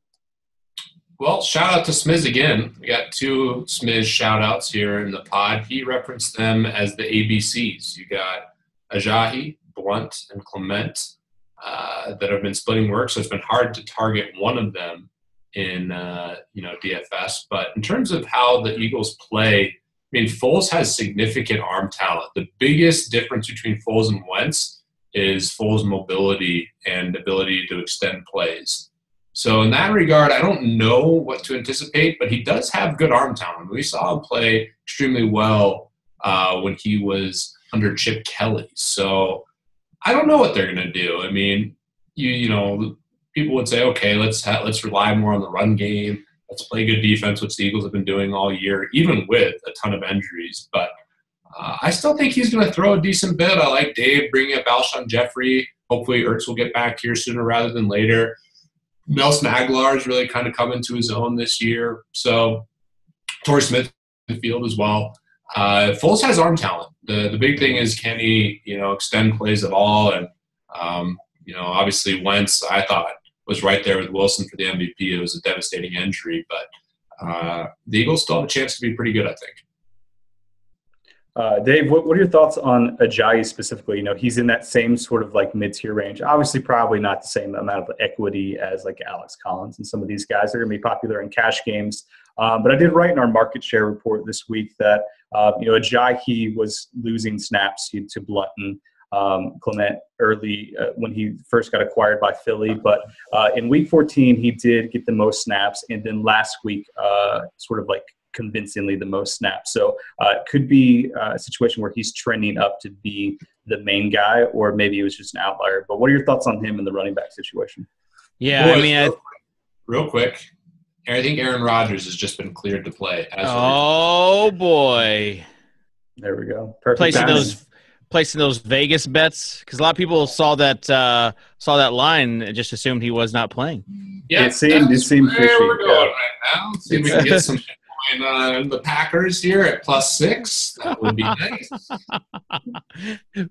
Well, shout out to Smiz again. We got two Smiz shout outs here in the pod. He referenced them as the ABCs. You got Ajayi, Blount, and Clement uh, that have been splitting work, so it's been hard to target one of them in uh, you know DFS. But in terms of how the Eagles play, I mean, Foles has significant arm talent. The biggest difference between Foles and Wentz is Foles' mobility and ability to extend plays. So in that regard, I don't know what to anticipate, but he does have good arm talent. We saw him play extremely well uh, when he was under Chip Kelly. So I don't know what they're going to do. I mean, you you know, people would say, okay, let's ha- let's rely more on the run game. Let's play good defense, which the Eagles have been doing all year, even with a ton of injuries. But uh, I still think he's going to throw a decent bit. I like Dave bringing up Alshon Jeffery. Hopefully, Ertz will get back here sooner rather than later. Nelson Agholor has really kind of come into his own this year. So Torrey Smith in the field as well. Uh, Foles has arm talent. The the big thing is can he you know extend plays at all? And um, you know obviously Wentz I thought was right there with Wilson for the MVP. It was a devastating injury, but uh, the Eagles still have a chance to be pretty good. I think. Uh, Dave, what, what are your thoughts on Ajayi specifically? You know, he's in that same sort of like mid-tier range. Obviously, probably not the same amount of equity as like Alex Collins and some of these guys. They're going to be popular in cash games. Um, but I did write in our market share report this week that uh, you know Ajayi was losing snaps to, to Blount um, Clement early uh, when he first got acquired by Philly. But uh, in week 14, he did get the most snaps, and then last week, uh, sort of like convincingly the most snaps. So uh, it could be uh, a situation where he's trending up to be the main guy, or maybe it was just an outlier. But what are your thoughts on him in the running back situation? Yeah, Boys, I mean, real, quick, real quick, I think Aaron Rodgers has just been cleared to play. oh boy! There we go. Perfect placing timing. those placing those Vegas bets because a lot of people saw that uh, saw that line and just assumed he was not playing. Yeah, it seemed it seemed fishy. We're going yeah. right now. See if we can get some uh, the Packers here at plus six. That would be nice.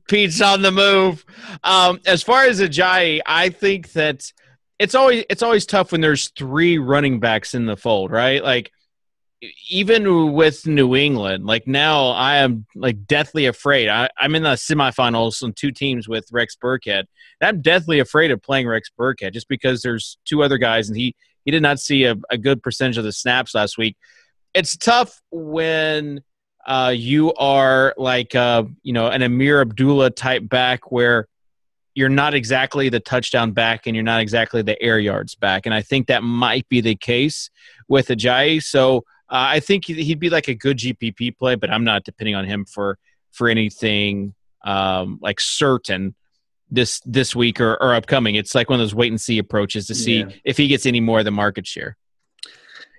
Pete's on the move. Um, as far as Ajayi, I think that it's always it's always tough when there's three running backs in the fold, right? Like even with New England, like now I am like deathly afraid. I, am in the semifinals on two teams with Rex Burkhead. I'm deathly afraid of playing Rex Burkhead just because there's two other guys and he he did not see a, a good percentage of the snaps last week it's tough when uh, you are like uh, you know an Ameer Abdullah type back where you're not exactly the touchdown back and you're not exactly the air yards back, and I think that might be the case with Ajayi. So uh, I think he'd be like a good GPP play, but I'm not depending on him for for anything um, like certain. this this week or, or upcoming. It's like one of those wait and see approaches to see Yeah. if he gets any more of the market share.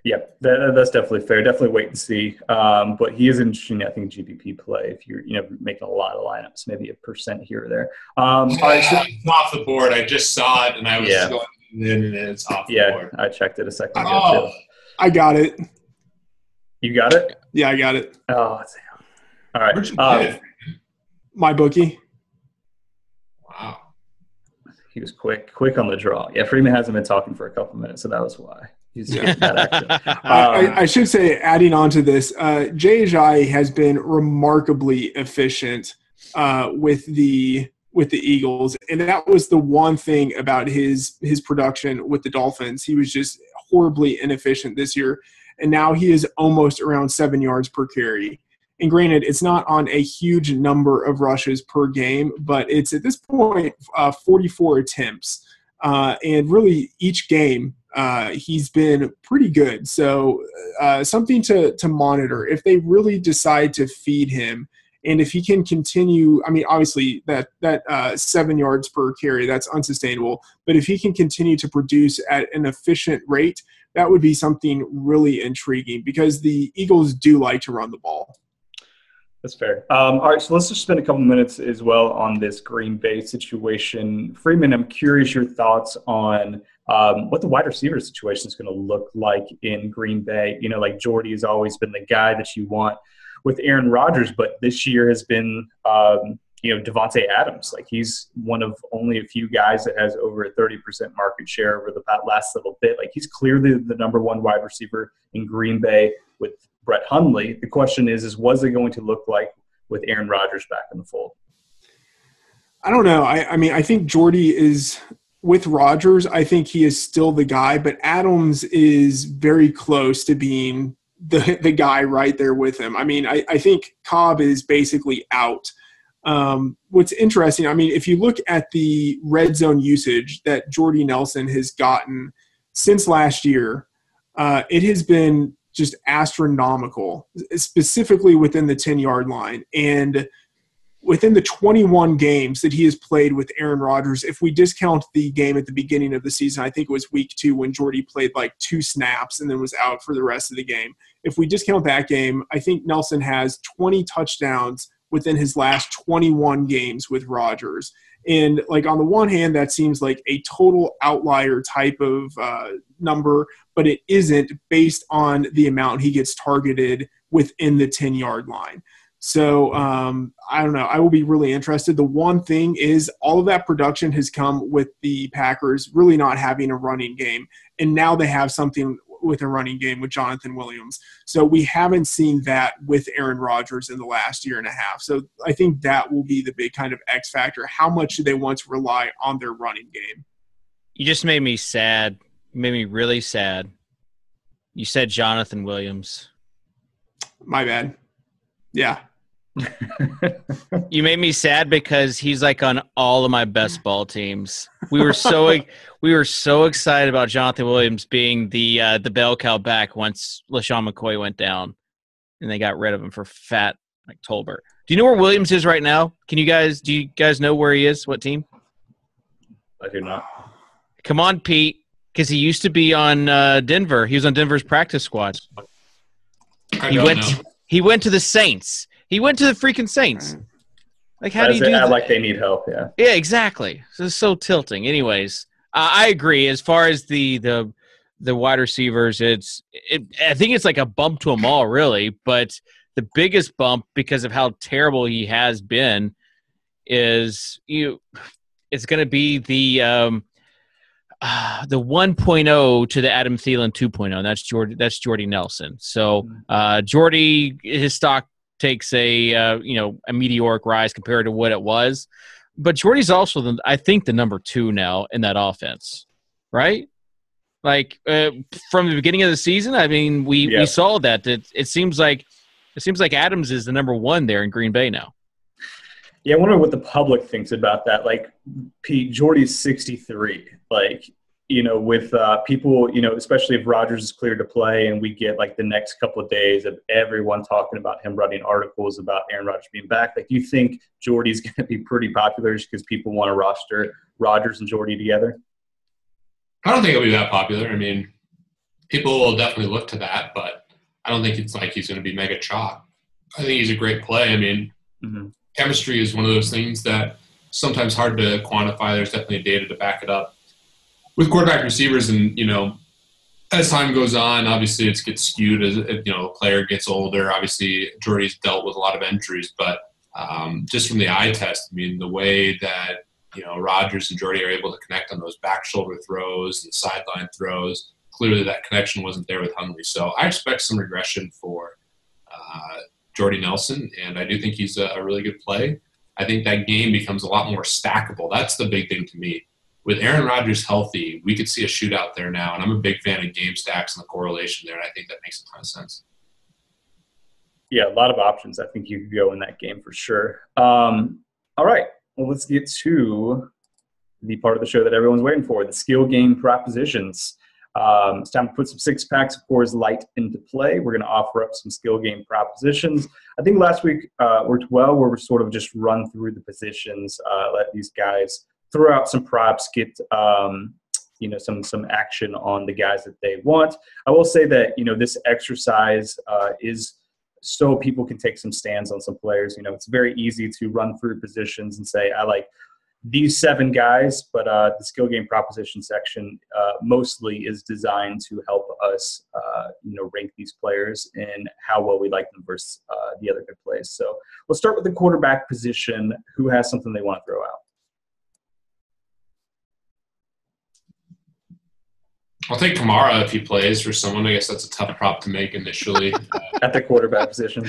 Yeah, that, that's definitely fair. Definitely wait and see. Um, but he is interesting, I think, GPP play if you're you know making a lot of lineups, maybe a percent here or there. Um, all right, so, it's off the board. I just saw it and I was Yeah. going in and it's off the yeah, board. I checked it a second ago Oh. too. I got it. You got it? Yeah, I got it. Oh, damn. All right. You Um. My bookie. Wow. he was quick, quick on the draw. Yeah, Freedman hasn't been talking for a couple minutes, so that was why he's Yeah. getting that active. Uh, Um, I, I should say, adding on to this, uh, Jay Ajayi has been remarkably efficient uh, with the with the Eagles, and that was the one thing about his his production with the Dolphins. He was just horribly inefficient this year, and now he is almost around seven yards per carry. And granted, it's not on a huge number of rushes per game, but it's at this point uh, 44 attempts. Uh, and really, each game, uh, he's been pretty good. So, uh, something to, to monitor. If they really decide to feed him, and if he can continue, I mean, obviously that that uh, seven yards per carry that's unsustainable. But if he can continue to produce at an efficient rate, that would be something really intriguing because the Eagles do like to run the ball. That's fair. Um, all right, so let's just spend a couple minutes as well on this Green Bay situation. Freedman, I'm curious your thoughts on um, what the wide receiver situation is going to look like in Green Bay. You know, like Jordy has always been the guy that you want with Aaron Rodgers, but this year has been, um, you know, Davante Adams. Like he's one of only a few guys that has over a 30% market share over the last little bit. Like he's clearly the number one wide receiver in Green Bay with Brett Hundley. The question is, is was it going to look like with Aaron Rodgers back in the fold? I don't know. I, I mean, I think Jordy is with Rodgers. I think he is still the guy, but Adams is very close to being the the guy right there with him. I mean, I, I think Cobb is basically out. Um, what's interesting, I mean, if you look at the red zone usage that Jordy Nelson has gotten since last year, uh, it has been just astronomical, specifically within the 10 yard line. And within the 21 games that he has played with Aaron Rodgers, if we discount the game at the beginning of the season, I think it was week two when Jordy played like two snaps and then was out for the rest of the game. If we discount that game, I think Nelson has 20 touchdowns within his last 21 games with Rodgers. And like on the one hand, that seems like a total outlier type of uh, number, but it isn't based on the amount he gets targeted within the 10 yard line. So um, I don't know. I will be really interested. The one thing is all of that production has come with the Packers really not having a running game, and now they have something with a running game with Jonathan Williams. So we haven't seen that with Aaron Rodgers in the last year and a half. So I think that will be the big kind of X factor. How much do they want to rely on their running game? You just made me sad. You made me really sad. You said Jonathan Williams. My bad. Yeah. You made me sad because he's like on all of my best ball teams. We were so we were so excited about Jonathan Williams being the uh, the bell cow back once LeSean McCoy went down, and they got rid of him for fat like Tolbert. Do you know where Williams is right now? Can you guys do you guys know where he is? What team? I do not. Come on, Pete, because he used to be on uh, Denver. He was on Denver's practice squad. I He went. know. He went to the Saints. He went to the freaking Saints. Like how do you do that? like they need help? Yeah. Yeah, exactly. So it's so tilting. Anyways, uh, I agree. As far as the the the wide receivers, it's it, I think it's like a bump to them all, really. But the biggest bump because of how terrible he has been is you. It's going to be the um, uh, the 1.0 to the Adam Thielen 2.0. That's Jordy. That's Jordy Nelson. So uh, Jordy, his stock takes a uh, you know a meteoric rise compared to what it was. But Jordy's also the I think the number two now in that offense, right? Like uh, from the beginning of the season, I mean, we Yeah. we saw that. It, it seems like it seems like Adams is the number one there in Green Bay now. Yeah, I wonder what the public thinks about that. Like, Pete Jordy's 63. Like, you know, with uh, people, you know, especially if Rodgers is cleared to play and we get like the next couple of days of everyone talking about him writing articles about Aaron Rodgers being back, like, you think Jordy's going to be pretty popular just because people want to roster Rodgers and Jordy together? I don't think it'll be that popular. I mean, people will definitely look to that, but I don't think it's like he's going to be mega chalk. I think he's a great play. I mean, mm-hmm. chemistry is one of those things that sometimes hard to quantify. There's definitely data to back it up with quarterback receivers, and you know, as time goes on, obviously it gets skewed as you know, a player gets older. Obviously, Jordy's dealt with a lot of injuries, but um, just from the eye test, I mean, the way that you know Rodgers and Jordy are able to connect on those back shoulder throws, the sideline throws. Clearly, that connection wasn't there with Hundley. So I expect some regression for uh, Jordy Nelson, and I do think he's a, a really good play. I think that game becomes a lot more stackable. That's the big thing to me with Aaron Rodgers healthy, we could see a shootout there now. And I'm a big fan of game stacks and the correlation there. And I think that makes a ton of sense. Yeah, a lot of options. I think you could go in that game for sure. Um, all right. Well, let's get to the part of the show that everyone's waiting for the skill game propositions. Um, it's time to put some six packs of Coors Light into play. We're going to offer up some skill game propositions. I think last week uh, worked well, where we sort of just run through the positions, uh, let these guys throw out some props, get um, you know some some action on the guys that they want. I will say that you know this exercise uh, is so people can take some stands on some players. You know, it's very easy to run through positions and say I like these seven guys, but uh, the skill game proposition section uh, mostly is designed to help us, uh, you know, rank these players and how well we like them versus uh, the other good plays. So we'll start with the quarterback position. Who has something they want to throw out? I'll take Kamara if he plays for someone. I guess that's a tough prop to make initially. At the quarterback position.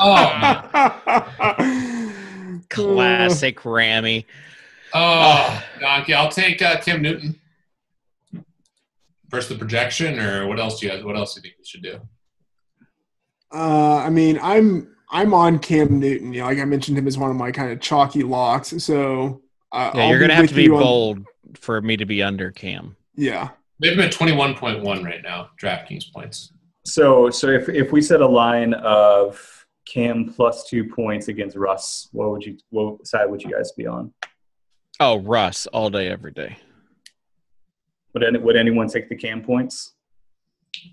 oh, classic Rammy. Oh, donkey! I'll take uh, Cam Newton versus the projection, or what else do you guys? What else do you think we should do? Uh, I mean, I'm I'm on Cam Newton. You know, like I mentioned him as one of my kind of chalky locks. So uh, yeah, I'll you're gonna have to be bold on... for me to be under Cam. Yeah. They've been at 21.1 right now, DraftKings points. So, so if, if we set a line of Cam plus two points against Russ, what would you, what side would you guys be on? Oh, Russ all day, every day. Would, any, would anyone take the Cam points?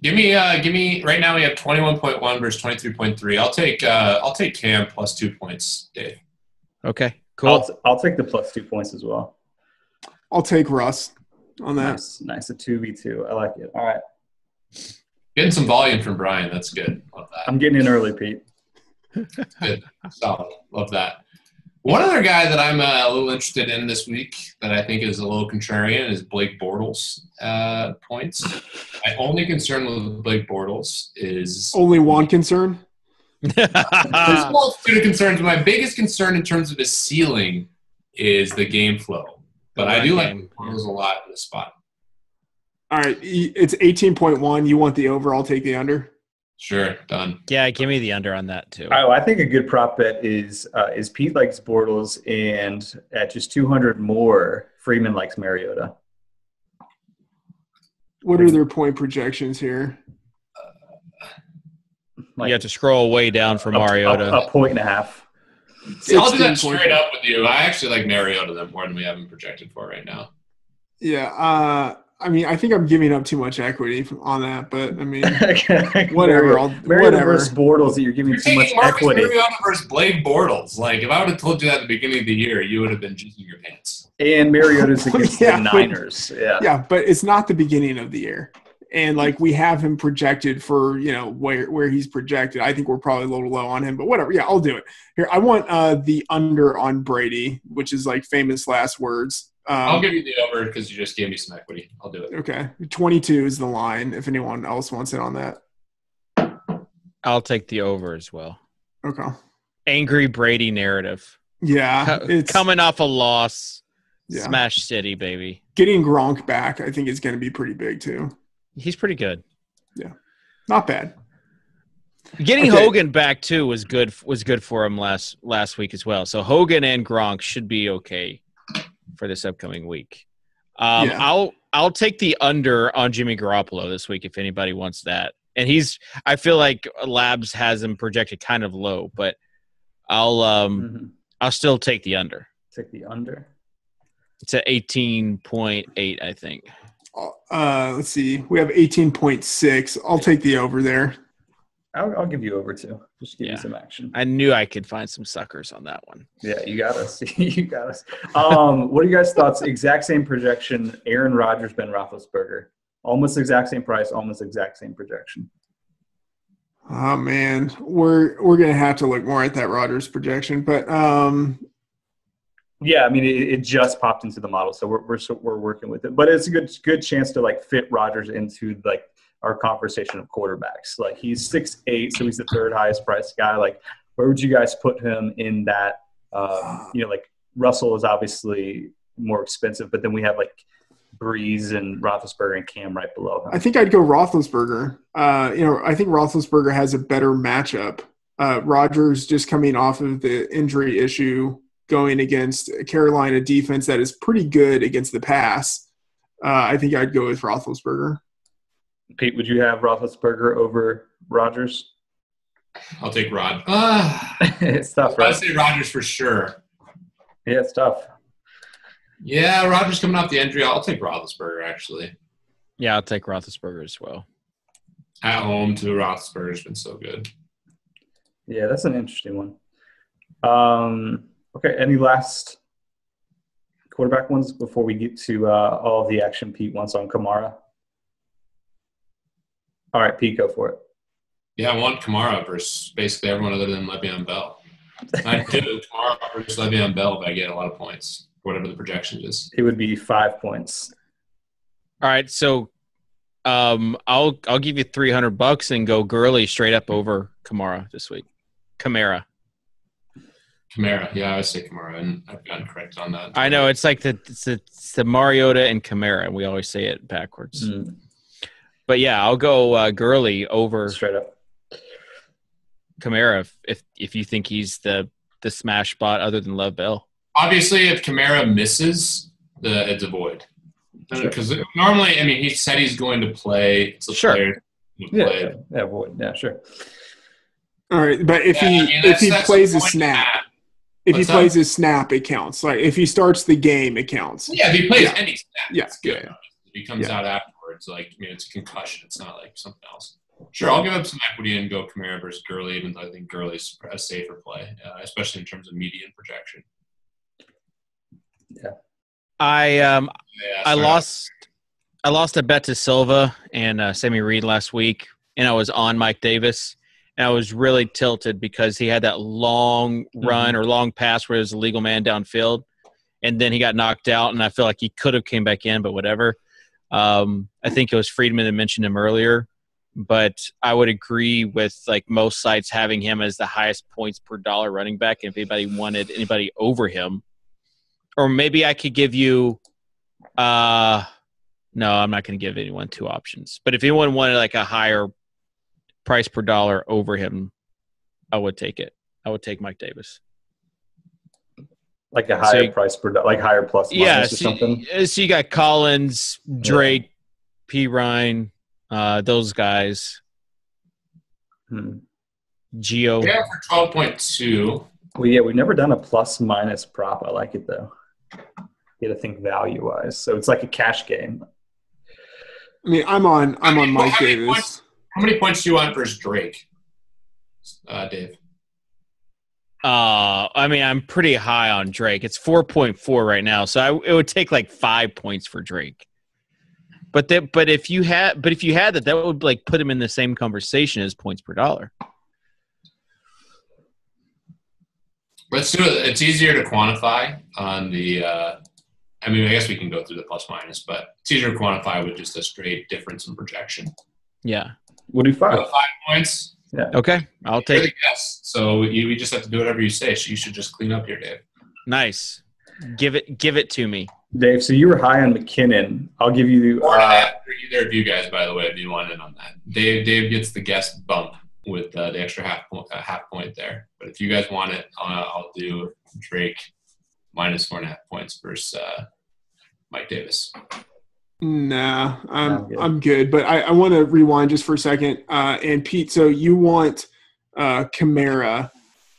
Give me, uh, give me. Right now, we have twenty-one point one versus twenty-three point three. I'll take, uh, I'll take Cam plus two points, Dave. Okay, cool. I'll, I'll take the plus two points as well. I'll take Russ on that. Nice, nice. A two v two. I like it. All right. Getting some volume from Bryan. That's good. Love that. I'm getting in early, Pete. good. Solid. Love that. One other guy that I'm uh, a little interested in this week that I think is a little contrarian is Blake Bortles uh, points. My only concern with Blake Bortles is only one concern. There's multitude of concerns. My biggest concern in terms of his ceiling is the game flow. But I do like Bortles a lot in this spot. All right, it's eighteen point one. You want the over? I'll take the under. Sure, done. Yeah, give me the under on that too. Oh, I think a good prop bet is uh, is Pete likes Bortles, and at just two hundred more, Freeman likes Mariota. What are their point projections here? Like, you have to scroll way down for Mariota. A, a, a point and a half. See, I'll do that straight up with you. I actually like Mariota them more than we have him projected for right now. Yeah, uh, I mean, I think I'm giving up too much equity on that, but I mean, whatever. I'll, Mariota whatever. versus Bortles, that you're giving you're too much Marcus equity. Mariota versus Blake Bortles. Like, if I would have told you that at the beginning of the year, you would have been jizzing your pants. And Mariota's against yeah, the Niners. But, yeah, yeah, but it's not the beginning of the year and like we have him projected for you know where where he's projected. I think we're probably a little low on him, but whatever. Yeah, I'll do it. Here, I want uh the under on Brady, which is like famous last words. Um, I'll give you the over because you just gave me some equity. I'll do it. Okay, twenty two is the line. If anyone else wants it on that, I'll take the over as well. Okay. Angry Brady narrative. Yeah, it's coming off a loss. Yeah. Smash City, baby. Getting Gronk back, I think, is going to be pretty big too. He's pretty good. Yeah, not bad. Getting okay. Hogan back too was good. Was good for him last last week as well. So Hogan and Gronk should be okay for this upcoming week. Um, Yeah. I'll I'll take the under on Jimmy Garoppolo this week if anybody wants that. And he's I feel like Labs has him projected kind of low, but I'll um Mhm. I'll still take the under. Take the under. It's at eighteen point eight, I think. Uh, let's see. We have 18.6. I'll take the over there. I'll, I'll give you over too. Just give Yeah. you some action. I knew I could find some suckers on that one. Yeah, you got us. you got us. Um, what are you guys' thoughts? Exact same projection. Aaron Rodgers, Ben Roethlisberger. Almost exact same price. Almost exact same projection. Oh man, we're we're gonna have to look more at that Rodgers projection, but um, Yeah, I mean, it, it just popped into the model, so we're we're so we're working with it. But it's a good good chance to like fit Rodgers into like our conversation of quarterbacks. Like he's six eight, so he's the third highest priced guy. Like, where would you guys put him in that? Um, you know, like Russell is obviously more expensive, but then we have like Brees and Roethlisberger and Cam right below him. I think I'd go Roethlisberger. Uh, you know, I think Roethlisberger has a better matchup. Uh, Rodgers just coming off of the injury issue, going against a Carolina defense that is pretty good against the pass. Uh, I think I'd go with Roethlisberger. Pete, would you have Roethlisberger over Rodgers? I'll take Rod. Ah, it's tough, right? I'd say Rodgers for sure. Yeah, it's tough. Yeah, Rodgers coming off the injury. I'll take Roethlisberger actually. Yeah, I'll take Roethlisberger as well. At home to Roethlisberger's been so good. Yeah, that's an interesting one. Um, okay, any last quarterback ones before we get to uh, all of the action Pete wants on Kamara? All right, Pete, go for it. Yeah, I want Kamara versus basically everyone other than Le'Veon Bell. I do Kamara versus Le'Veon Bell if I get a lot of points, whatever the projection is. It would be five points. All right, so um, I'll I'll give you three hundred bucks and go Gurley straight up over Kamara this week. Kamara. Kamara, yeah, I would say Kamara, and I've gotten correct on that. I know it's like the it's the, it's the Mariota and Kamara, and we always say it backwards. Mm, But yeah, I'll go uh, Gurley over straight up. Kamara if, if if you think he's the the smash spot other than Love Bell. Obviously, if Kamara misses, the it's a void. Sure. Because normally, I mean, he said he's going to play. It's a Sure. player Yeah, yeah, yeah, would. yeah, sure. All right, but if Yeah, he I mean, if he plays a snap, of that. if he What's that? plays his snap, it counts. Like if he starts the game, it counts. Yeah, if he plays Yeah. any snap, Yeah, it's good. yeah, If he comes Yeah. out afterwards, like I mean, it's a concussion. It's not like something else. Sure, I'll give up some equity and go Kamara versus Gurley, even though I think Gurley's a safer play, uh, especially in terms of median projection. Yeah, I um Yeah, I lost I lost a bet to Silva and uh, Sammy Reed last week, and I was on Mike Davis, and I was really tilted because he had that long run or long pass where it was a legal man downfield, and then he got knocked out, and I feel like he could have came back in, but whatever. Um, I think it was Freedman that mentioned him earlier, but I would agree with like most sites having him as the highest points per dollar running back. If anybody wanted anybody over him, or maybe I could give you. Uh, no, I'm not going to give anyone two options. But if anyone wanted like a higher price per dollar over him, I would take it. I would take Mike Davis. Like a So higher you- price per like higher plus minus Yeah, or so, something. so you got Collins, Drake, Perine, uh, those guys, Hmm. Geo. Yeah, for twelve point two. Well, yeah, we've never done a plus minus prop. I like it though. You got to think value wise. So it's like a cash game. I mean, I'm on I'm on Mike How Davis. How many points do you want versus Drake, uh, Dave? Uh, I mean, I'm pretty high on Drake. It's 4.4 right now, so I, it would take like five points for Drake. But that, but if you had, but if you had that, that would like put him in the same conversation as points per dollar. Let's do it. It's easier to quantify on the. Uh, I mean, I guess we can go through the plus minus, but it's easier to quantify with just a straight difference in projection. Yeah. We'll do Uh, five. five points. Yeah. Okay, I'll take the it. guest, so you, we just have to do whatever you say. So you should just clean up here, Dave. Nice. Give it, give it to me. Dave, so you were high on McKinnon. I'll give you Or uh, that either of you guys, by the way, if you want in on that. Dave, Dave gets the guest bump with uh, the extra half point, uh, half point there. But if you guys want it, uh, I'll do Drake minus four and a half points versus uh, Mike Davis. Nah, I'm I'm I'm good. good. But I, I want to rewind just for a second. Uh, and Pete, so you want uh, Kamara?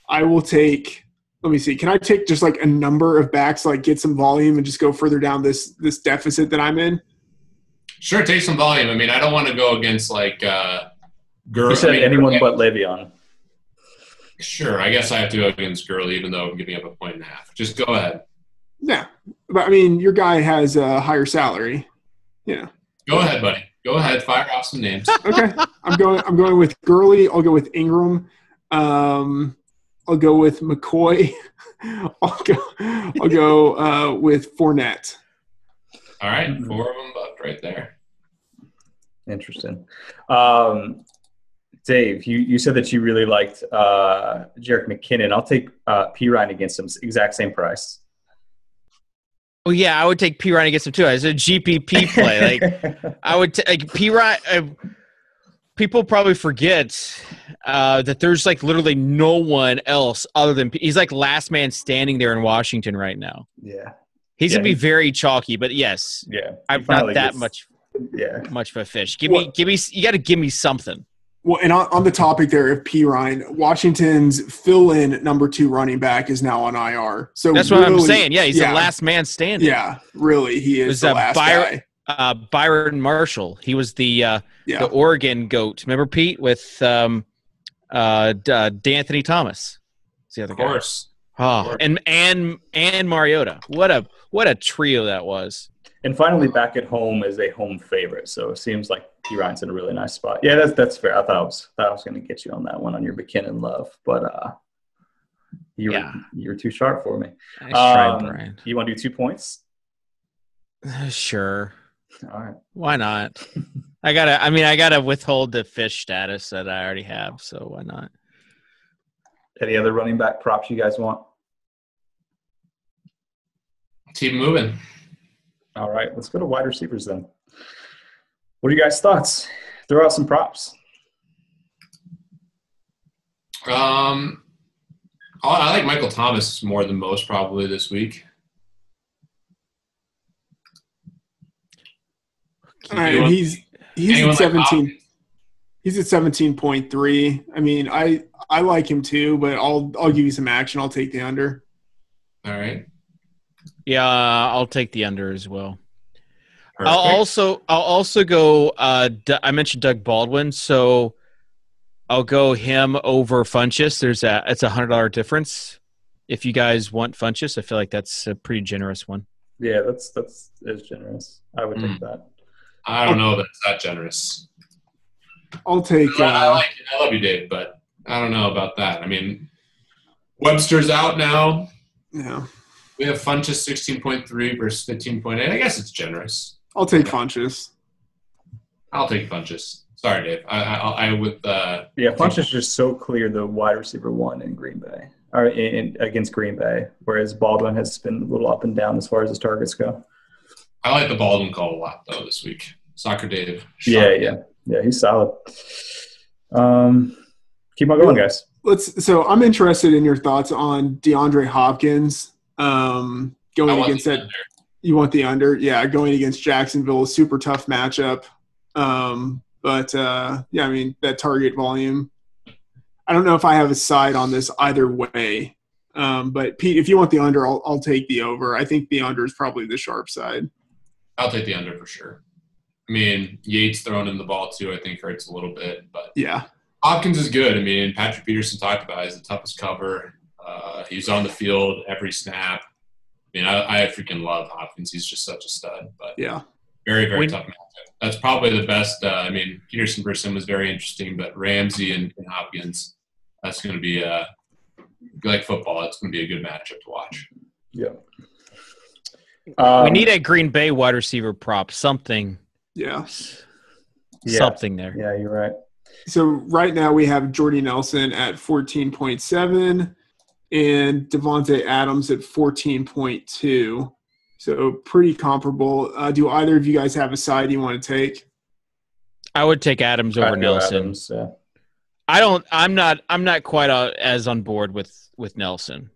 I will take. Let me see. Can I take just like a number of backs, like get some volume, and just go further down this this deficit that I'm in? Sure, take some volume. I mean, I don't want to go against like uh, Gur- You said I mean, anyone Gurley- but Le'Veon. Sure, I guess I have to go against Gurley, even though I'm giving up a point and a half. Just go ahead. Yeah, but I mean, your guy has a higher salary. Yeah. Go ahead, buddy. Go ahead. Fire off some names. Okay. I'm going. I'm going with Gurley. I'll go with Ingram. Um, I'll go with McCoy. I'll go. I'll go uh, with Fournette. All right, four of them left right there. Interesting. Um, Dave, you, you said that you really liked uh, Jerick McKinnon. I'll take uh, Perine against him, exact same price. Oh yeah, I would take Perine against him too. As a GPP play, like I would t- like Perine. Uh, people probably forget uh, that there's like literally no one else other than P- he's like last man standing there in Washington right now. yeah, He's Yeah, gonna be he- very chalky, but yes, yeah. I'm not that gets- much Yeah, much of a fish. Give me, give me, you got to give me something. Well, and on, on the topic there of Perine, Washington's fill-in number two running back is now on IR. So That's what I'm saying. Yeah, he's yeah. the last man standing. Yeah, really, he is Was the last Byron- guy. uh, Byron Marshall. He was the uh, Yeah, the Oregon goat. Remember Pete with um, uh, uh, De'Anthony Thomas. It's the other Of guy. course. Oh, and and and Mariota. What a what a trio that was. and finally back at home as a home favorite. So it seems like Perine's in a really nice spot. Yeah, that's that's fair. I thought I was thought I was going to get you on that one on your McKinnon love, but uh, you were Yeah. you were too sharp for me. Nice try, Um, Bryan. You want to do two points? Sure. All right. Why not? I gotta. I mean, I gotta withhold the fish status that I already have. So why not? Any other running back props you guys want? Keep moving. All right, let's go to wide receivers then. What are you guys' thoughts? Throw out some props. Um, I I like Michael Thomas more than most probably this week. All right, Anyone- he's he's at seventeen. Hopkins? He's at seventeen point three. I mean, I I like him too, but I'll I'll give you some action. I'll take the under. All right. Yeah, I'll take the under as well. Perfect. I'll also I'll also go. Uh, D- I mentioned Doug Baldwin, so I'll go him over Funchess. There's a it's a hundred dollar difference. If you guys want Funchess, I feel like that's a pretty generous one. Yeah, that's that's is generous. I would take that. I don't know that it's that generous. I'll take. I, I Uh, like it. I love you, Dave, but I don't know about that. I mean, Webster's out now. yeah, We have Funchess 16.3 versus 15.8. I guess it's generous. I'll take Funchess. I'll take Funchess. Sorry, Dave. I, I, I with uh, Yeah, Punch is just so clear the wide receiver one in Green Bay or in, in, against Green Bay, whereas Baldwin has been a little up and down as far as his targets go. I like the Baldwin call a lot though this week. Soccer Dave. Yeah, yeah, yeah. He's solid. Um, keep on going, guys. Let's. So I'm interested in your thoughts on DeAndre Hopkins. Um, going against the that. under. You want the under? Yeah, going against Jacksonville, super tough matchup. Um, but uh, yeah, I mean that target volume. I don't know if I have a side on this either way. Um, but Pete, if you want the under, I'll, I'll take the over. I think the under is probably the sharp side. I'll take the under for sure. I mean, Yates throwing in the ball too, I think hurts a little bit, but Yeah, Hopkins is good. I mean, Patrick Peterson talked about it. he's the toughest cover. Uh, he's on the field every snap. I mean, I, I freaking love Hopkins. He's just such a stud, but yeah. very, very We- tough matchup. That's probably the best. Uh, I mean, Peterson versus him was very interesting, but Ramsey and, and Hopkins, that's going to be uh, like football. It's going to be a good matchup to watch. Yeah. Um, we need a Green Bay wide receiver prop. Something, Yeah. Yeah. something there. Yeah, you're right. So right now we have Jordy Nelson at 14.7 and Davante Adams at 14.2. So pretty comparable. Uh, do either of you guys have a side you want to take? I would take Adams over Nelson. Adams, yeah. I don't. I'm not. I'm not quite uh, as on board with with Nelson.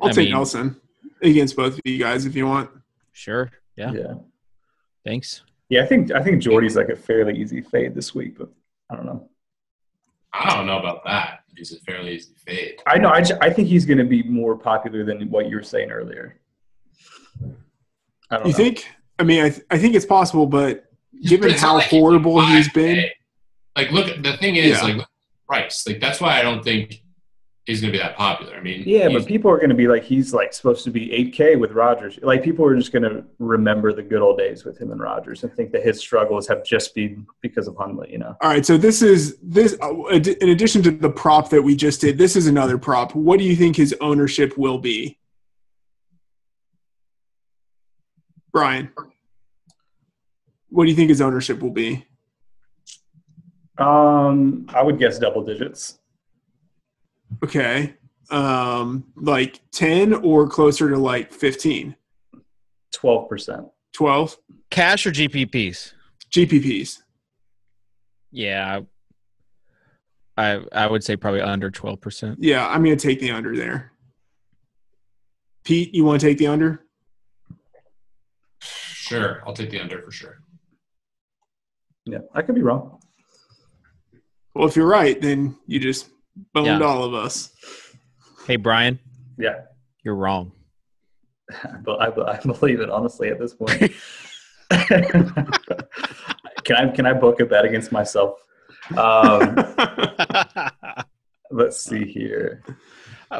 I'll I take mean, Nelson against both of you guys if you want. Sure. Yeah. Yeah. Thanks. Yeah, I think I think Jordy's like a fairly easy fade this week, but I don't know. I don't know about that. He's a fairly easy fade. I know. I, ju- I think he's going to be more popular than what you were saying earlier. I don't You know. think? I mean, I, th- I think it's possible, but given It's how like horrible he's been, today. Like, look, the thing is, Yeah. like, look price. Like, that's why I don't think he's going to be that popular. I mean, Yeah, but people are going to be like, he's like supposed to be 8K with Rodgers. Like people are just going to remember the good old days with him and Rodgers and think that his struggles have just been because of Hundley. You know. All right, so this is this. Uh, in addition to the prop that we just did, this is another prop. What do you think his ownership will be, Bryan? What do you think his ownership will be? Um, I would guess double digits. Okay, um, like ten or closer to like 15, Twelve percent. 12 Cash or GPPs? GPPs. Yeah. I I would say probably under twelve percent. Yeah, I'm gonna take the under there. Pete, you want to take the under? sure, I'll take the under for sure. Yeah, I could be wrong. Well, if you're right, then you just boned Yeah. all of us. Hey Bryan, Yeah, you're wrong. but I, I believe it honestly at this point. can I can I book a bet against myself? Um, let's see here.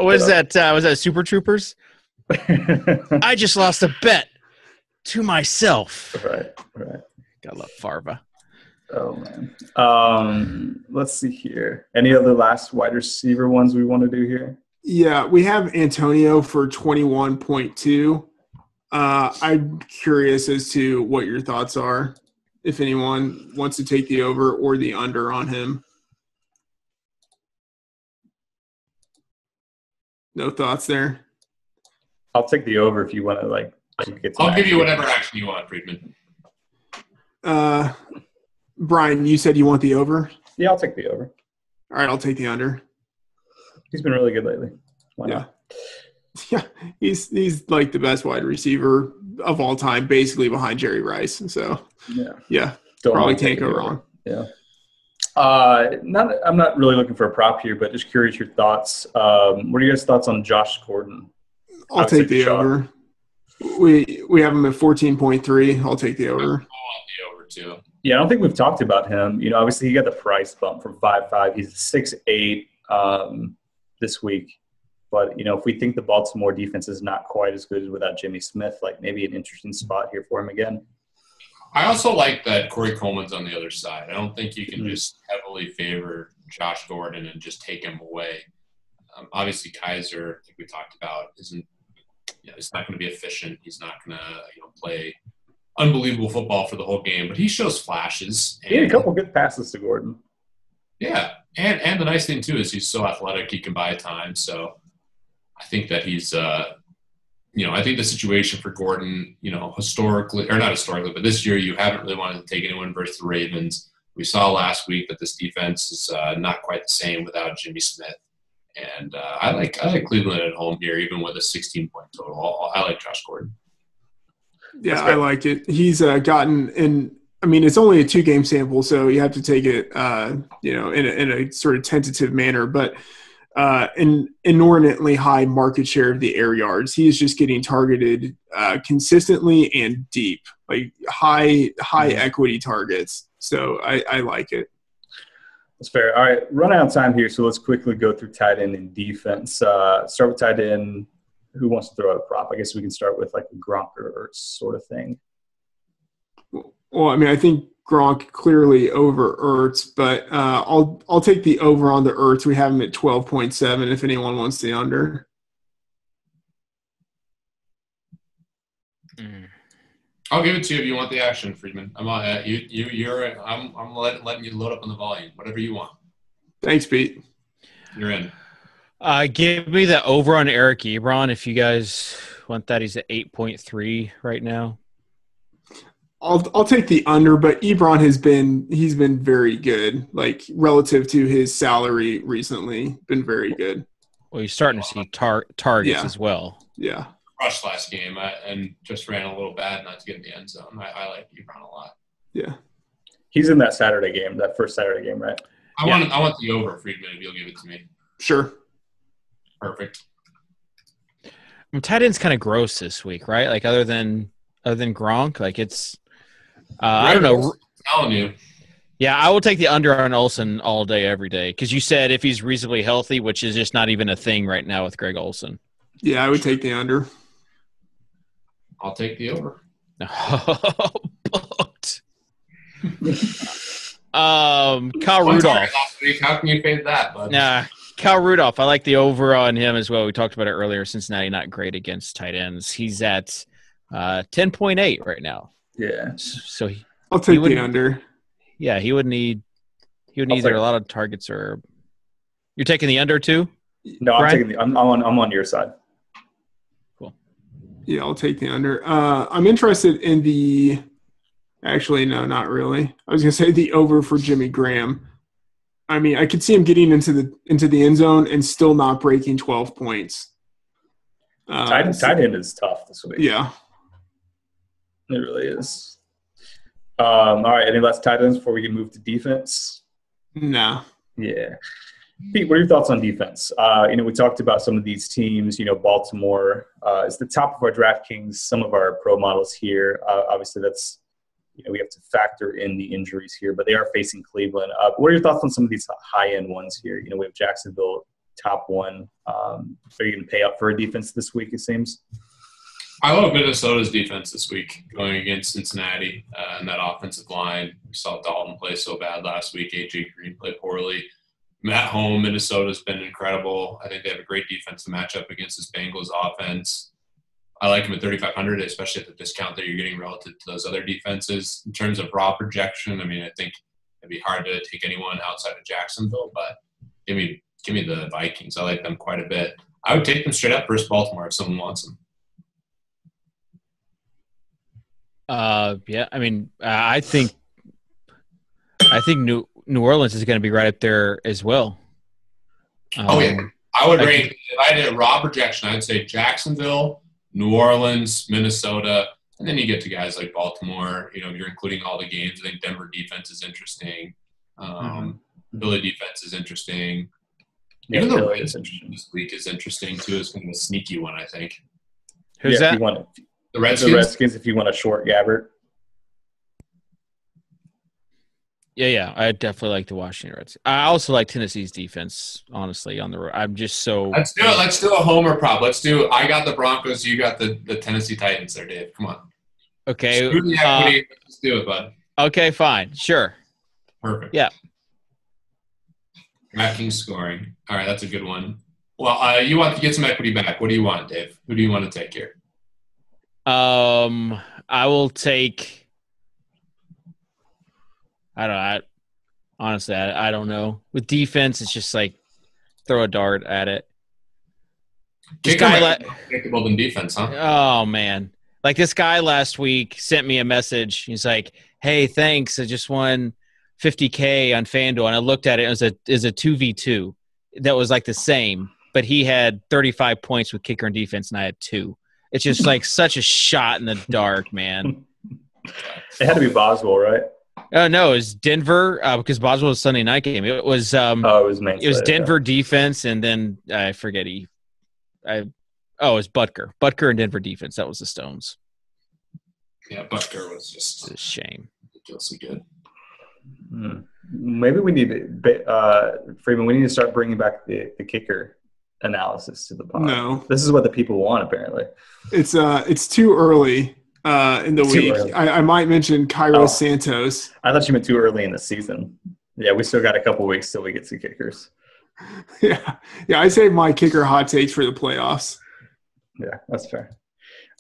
was that uh, was that Super Troopers? I just lost a bet to myself. right. Gotta love Farva. Oh man. Um, let's see here. Any other last wide receiver ones we want to do here? Yeah, we have Antonio for 21.2. Uh, I'm curious as to what your thoughts are, if anyone wants to take the over or the under on him. No thoughts there. I'll take the over if you want to like get. I'll give you whatever action you want, Freedman. Uh, Bryan, you said you want the over. Yeah, I'll take the over. All right, I'll take the under. He's been really good lately. Why Yeah. not? Yeah, he's he's like the best wide receiver of all time, basically behind Jerry Rice. So Yeah. yeah, Don't probably mind can't go wrong. Yeah. Uh, not. I'm not really looking for a prop here, but just curious your thoughts. Um, what are your guys' thoughts on Josh Gordon? I'll I'd take the shot. over. We we have him at fourteen point three. I'll take the over. I want the over too. Yeah, I don't think we've talked about him. You know, obviously he got the price bump from five five. He's six eight um, this week. But you know, if we think the Baltimore defense is not quite as good as without Jimmy Smith, like maybe an interesting spot here for him again. I also like that Corey Coleman's on the other side. I don't think you can Mhm. just heavily favor Josh Gordon and just take him away. Um, obviously, Kizer, like we talked about, isn't. You know, he's not going to be efficient. He's not going to you know play unbelievable football for the whole game, but he shows flashes. He had a couple good passes to Gordon. Yeah, and and the nice thing too is he's so athletic. He can buy time. So I think that he's, uh, you know, I think the situation for Gordon, you know, historically or not historically, but this year you haven't really wanted to take anyone versus the Ravens. We saw last week that this defense is uh, not quite the same without Jimmy Smith. And uh, I like I like Cleveland at home here, even with a 16 point total. I I like Josh Gordon. Yeah, I like it. He's uh, gotten in. I mean, it's only a two game sample, so you have to take it, uh, you know, in a, in a sort of tentative manner. But uh, an inordinately high market share of the air yards. He is just getting targeted uh, consistently and deep, like high high Mhm. equity targets. So I, I like it. That's fair. All right, run out of time here, so let's quickly go through tight end and defense. Uh, start with tight end. Who wants to throw out a prop? I guess we can start with like a Gronk or sort of thing. Well, I mean, I think Gronk clearly over Ertz, but uh, I'll I'll take the over on the Ertz. We have him at twelve point seven. If anyone wants the under, Mm. I'll give it to you if you want the action, Freedman. I'm on. Uh, you you you're. I'm I'm let, letting you load up on the volume. Whatever you want. thanks, Pete. You're in. Uh, give me the over on Eric Ebron if you guys want that. He's at eight point three right now. I'll I'll take the under, but Ebron has been he's been very good, like relative to his salary recently, been very good. Well, he's starting to see tar- targets Yeah. as well. Yeah, crushed last game I, and just ran a little bad not to get in the end zone. I, I like Ebron a lot. Yeah. He's in that Saturday game, that first Saturday game, right? I Yeah. want I want the over Freedman if you'll give it to me. Sure. Perfect. I mean, tight end's kind of gross this week, right? Like other than other than Gronk, like it's uh, I don't know. I'm telling you. Yeah, I will take the under on Olsen all day, every day. Because you said if he's reasonably healthy, which is just not even a thing right now with Greg Olsen. Yeah, I would take the under. I'll take the over. Booked. um, Kyle Rudolph. How can you fade that, bud? Nah, Kyle Rudolph. I like the over on him as well. We talked about it earlier. Cincinnati not great against tight ends. He's at uh, ten point eight right now. Yeah. So he, I'll take the wouldn't- under. yeah, he would need he would need either a lot of targets or. You're taking the under too. No, I'm taking the. I'm, I'm on. I'm on your side. Cool. Yeah, I'll take the under. Uh, I'm interested in the. Actually, no, not really. I was gonna say the over for Jimmy Graham. I mean, I could see him getting into the into the end zone and still not breaking 12 points. Uh, Tight, tight end is tough this week. Yeah. It really is. Um, all right. Any last tight ends before we can move to defense? No. Yeah. Pete, what are your thoughts on defense? Uh, you know, we talked about some of these teams. You know, Baltimore uh, is the top of our DraftKings. Some of our pro models here. Uh, obviously, that's you know we have to factor in the injuries here, but they are facing Cleveland. Uh, what are your thoughts on some of these high end ones here? You know, we have Jacksonville top one. Um, are you going to pay up for a defense this week? It seems. I love Minnesota's defense this week going against Cincinnati uh, and that offensive line. We saw Dalton play so bad last week. AJ Green play poorly. At home, Minnesota's been incredible. I think they have a great defense to match up against this Bengals offense. I like them at 3,500, especially at the discount that you're getting relative to those other defenses. In terms of raw projection, I mean, I think it'd be hard to take anyone outside of Jacksonville, but give me give me the Vikings. I like them quite a bit. I would take them straight up versus Baltimore if someone wants them. Uh, yeah. I mean, I think I think New New Orleans is going to be right up there as well. Oh, yeah. Um, I would I rank if I did a raw projection, I'd say Jacksonville, New Orleans, Minnesota, and then you get to guys like Baltimore. You know, you're including all the games. I think Denver defense is interesting. Um, Philly defense is interesting. Yeah, Even the Philly Reds is interesting. this week is interesting too. It's kind of a sneaky one, I think. Who's yeah, If that? you want The the Redskins. Redskins, if you want a short Gabbert. Yeah, yeah. I definitely like the Washington Reds. I also like Tennessee's defense. Honestly, on the road, I'm just so. Let's do it. Let's do a homer prop. Let's do. I got the Broncos. You got the, the Tennessee Titans. There, Dave. Come on. Okay. Screw the uh, equity. Let's do it, bud. okay. Fine. Sure. Perfect. Yeah. DraftKings scoring. All right, that's a good one. Well, uh, you want to get some equity back. What do you want, Dave? Who do you want to take here? Um, I will take. I don't. I honestly, I, I don't know. With defense, it's just like throw a dart at it. This Kicker guy might be predictable than defense, huh? Oh man. Like this guy last week sent me a message. He's like, "Hey, thanks. I just won 50k on FanDuel." And I looked at it. It was a it was a 2v2 that was like the same, but he had 35 points with kicker and defense and I had 2. It's just like such a shot in the dark, man. It had to be Boswell, right? Oh no, it was Denver uh, because Boswell was a Sunday night game. It was um Oh, it was main it was slate, yeah. Denver defense and then I forget he I oh, it was Butker. Butker and Denver defense. That was the Stones. Yeah, Butker was It's just a shame. ridiculously good. Hmm. Maybe we need to, ba- uh, Freedman. We need to start bringing back the, the kicker analysis to the pod. No. This is what the people want, apparently. It's uh it's too early uh in the Too week. I, I might mention Cairo Oh. Santos. I thought you meant too early in the season. Yeah, we still got a couple weeks till we get to kickers. Yeah. Yeah, I saved my kicker hot takes for the playoffs. Yeah, that's fair.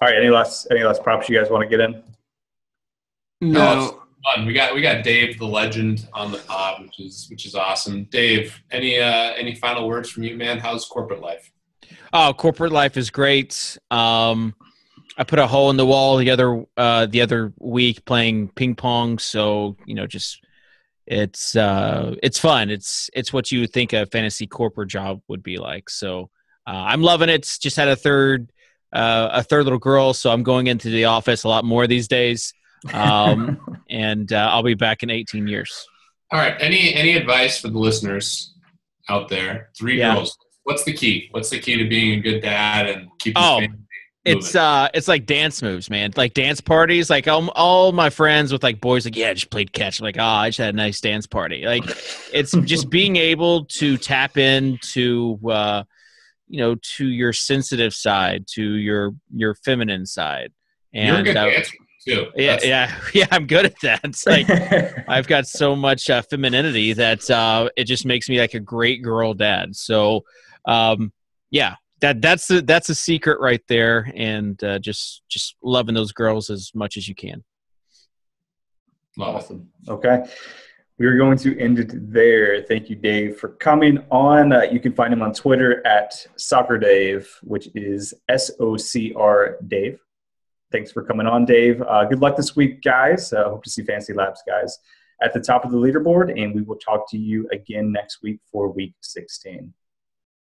All right, any last any last props you guys want to get in? No. Fun. We got we got Dave the legend on the pod, which is which is awesome. Dave, any uh any final words from you, man? How's corporate life? Oh, corporate life is great. Um, I put a hole in the wall the other uh, the other week playing ping pong. So you know, just it's uh, it's fun. It's it's what you would think a fantasy corporate job would be like. So uh, I'm loving it. Just had a third uh, a third little girl, so I'm going into the office a lot more these days. Um, and uh, I'll be back in 18 years. All right. Any any advice for the listeners out there? Three Yeah. girls. What's the key? What's the key to being a good dad and keeping? Oh, his family It's uh, it's like dance moves, man. Like dance parties. Like all, all my friends with like boys, like yeah, I just played catch. Like, oh, I just had a nice dance party. Like it's just being able to tap into, uh, you know, to your sensitive side, to your your feminine side, You're good too. yeah, That's- yeah, yeah. I'm good at that. It's like I've got so much uh, femininity that uh, it just makes me like a great girl dad. So, um, yeah, that that's the that's a secret right there, and uh, just just loving those girls as much as you can. Awesome. Okay. We are going to end it there. Thank you, Dave, for coming on. Uh, you can find him on Twitter at Soccer Dave, which is S O C R Dave. Thanks for coming on, Dave. Uh, good luck this week, guys. Uh, hope to see FantasyLabs, guys, at the top of the leaderboard, and we will talk to you again next week for week 16.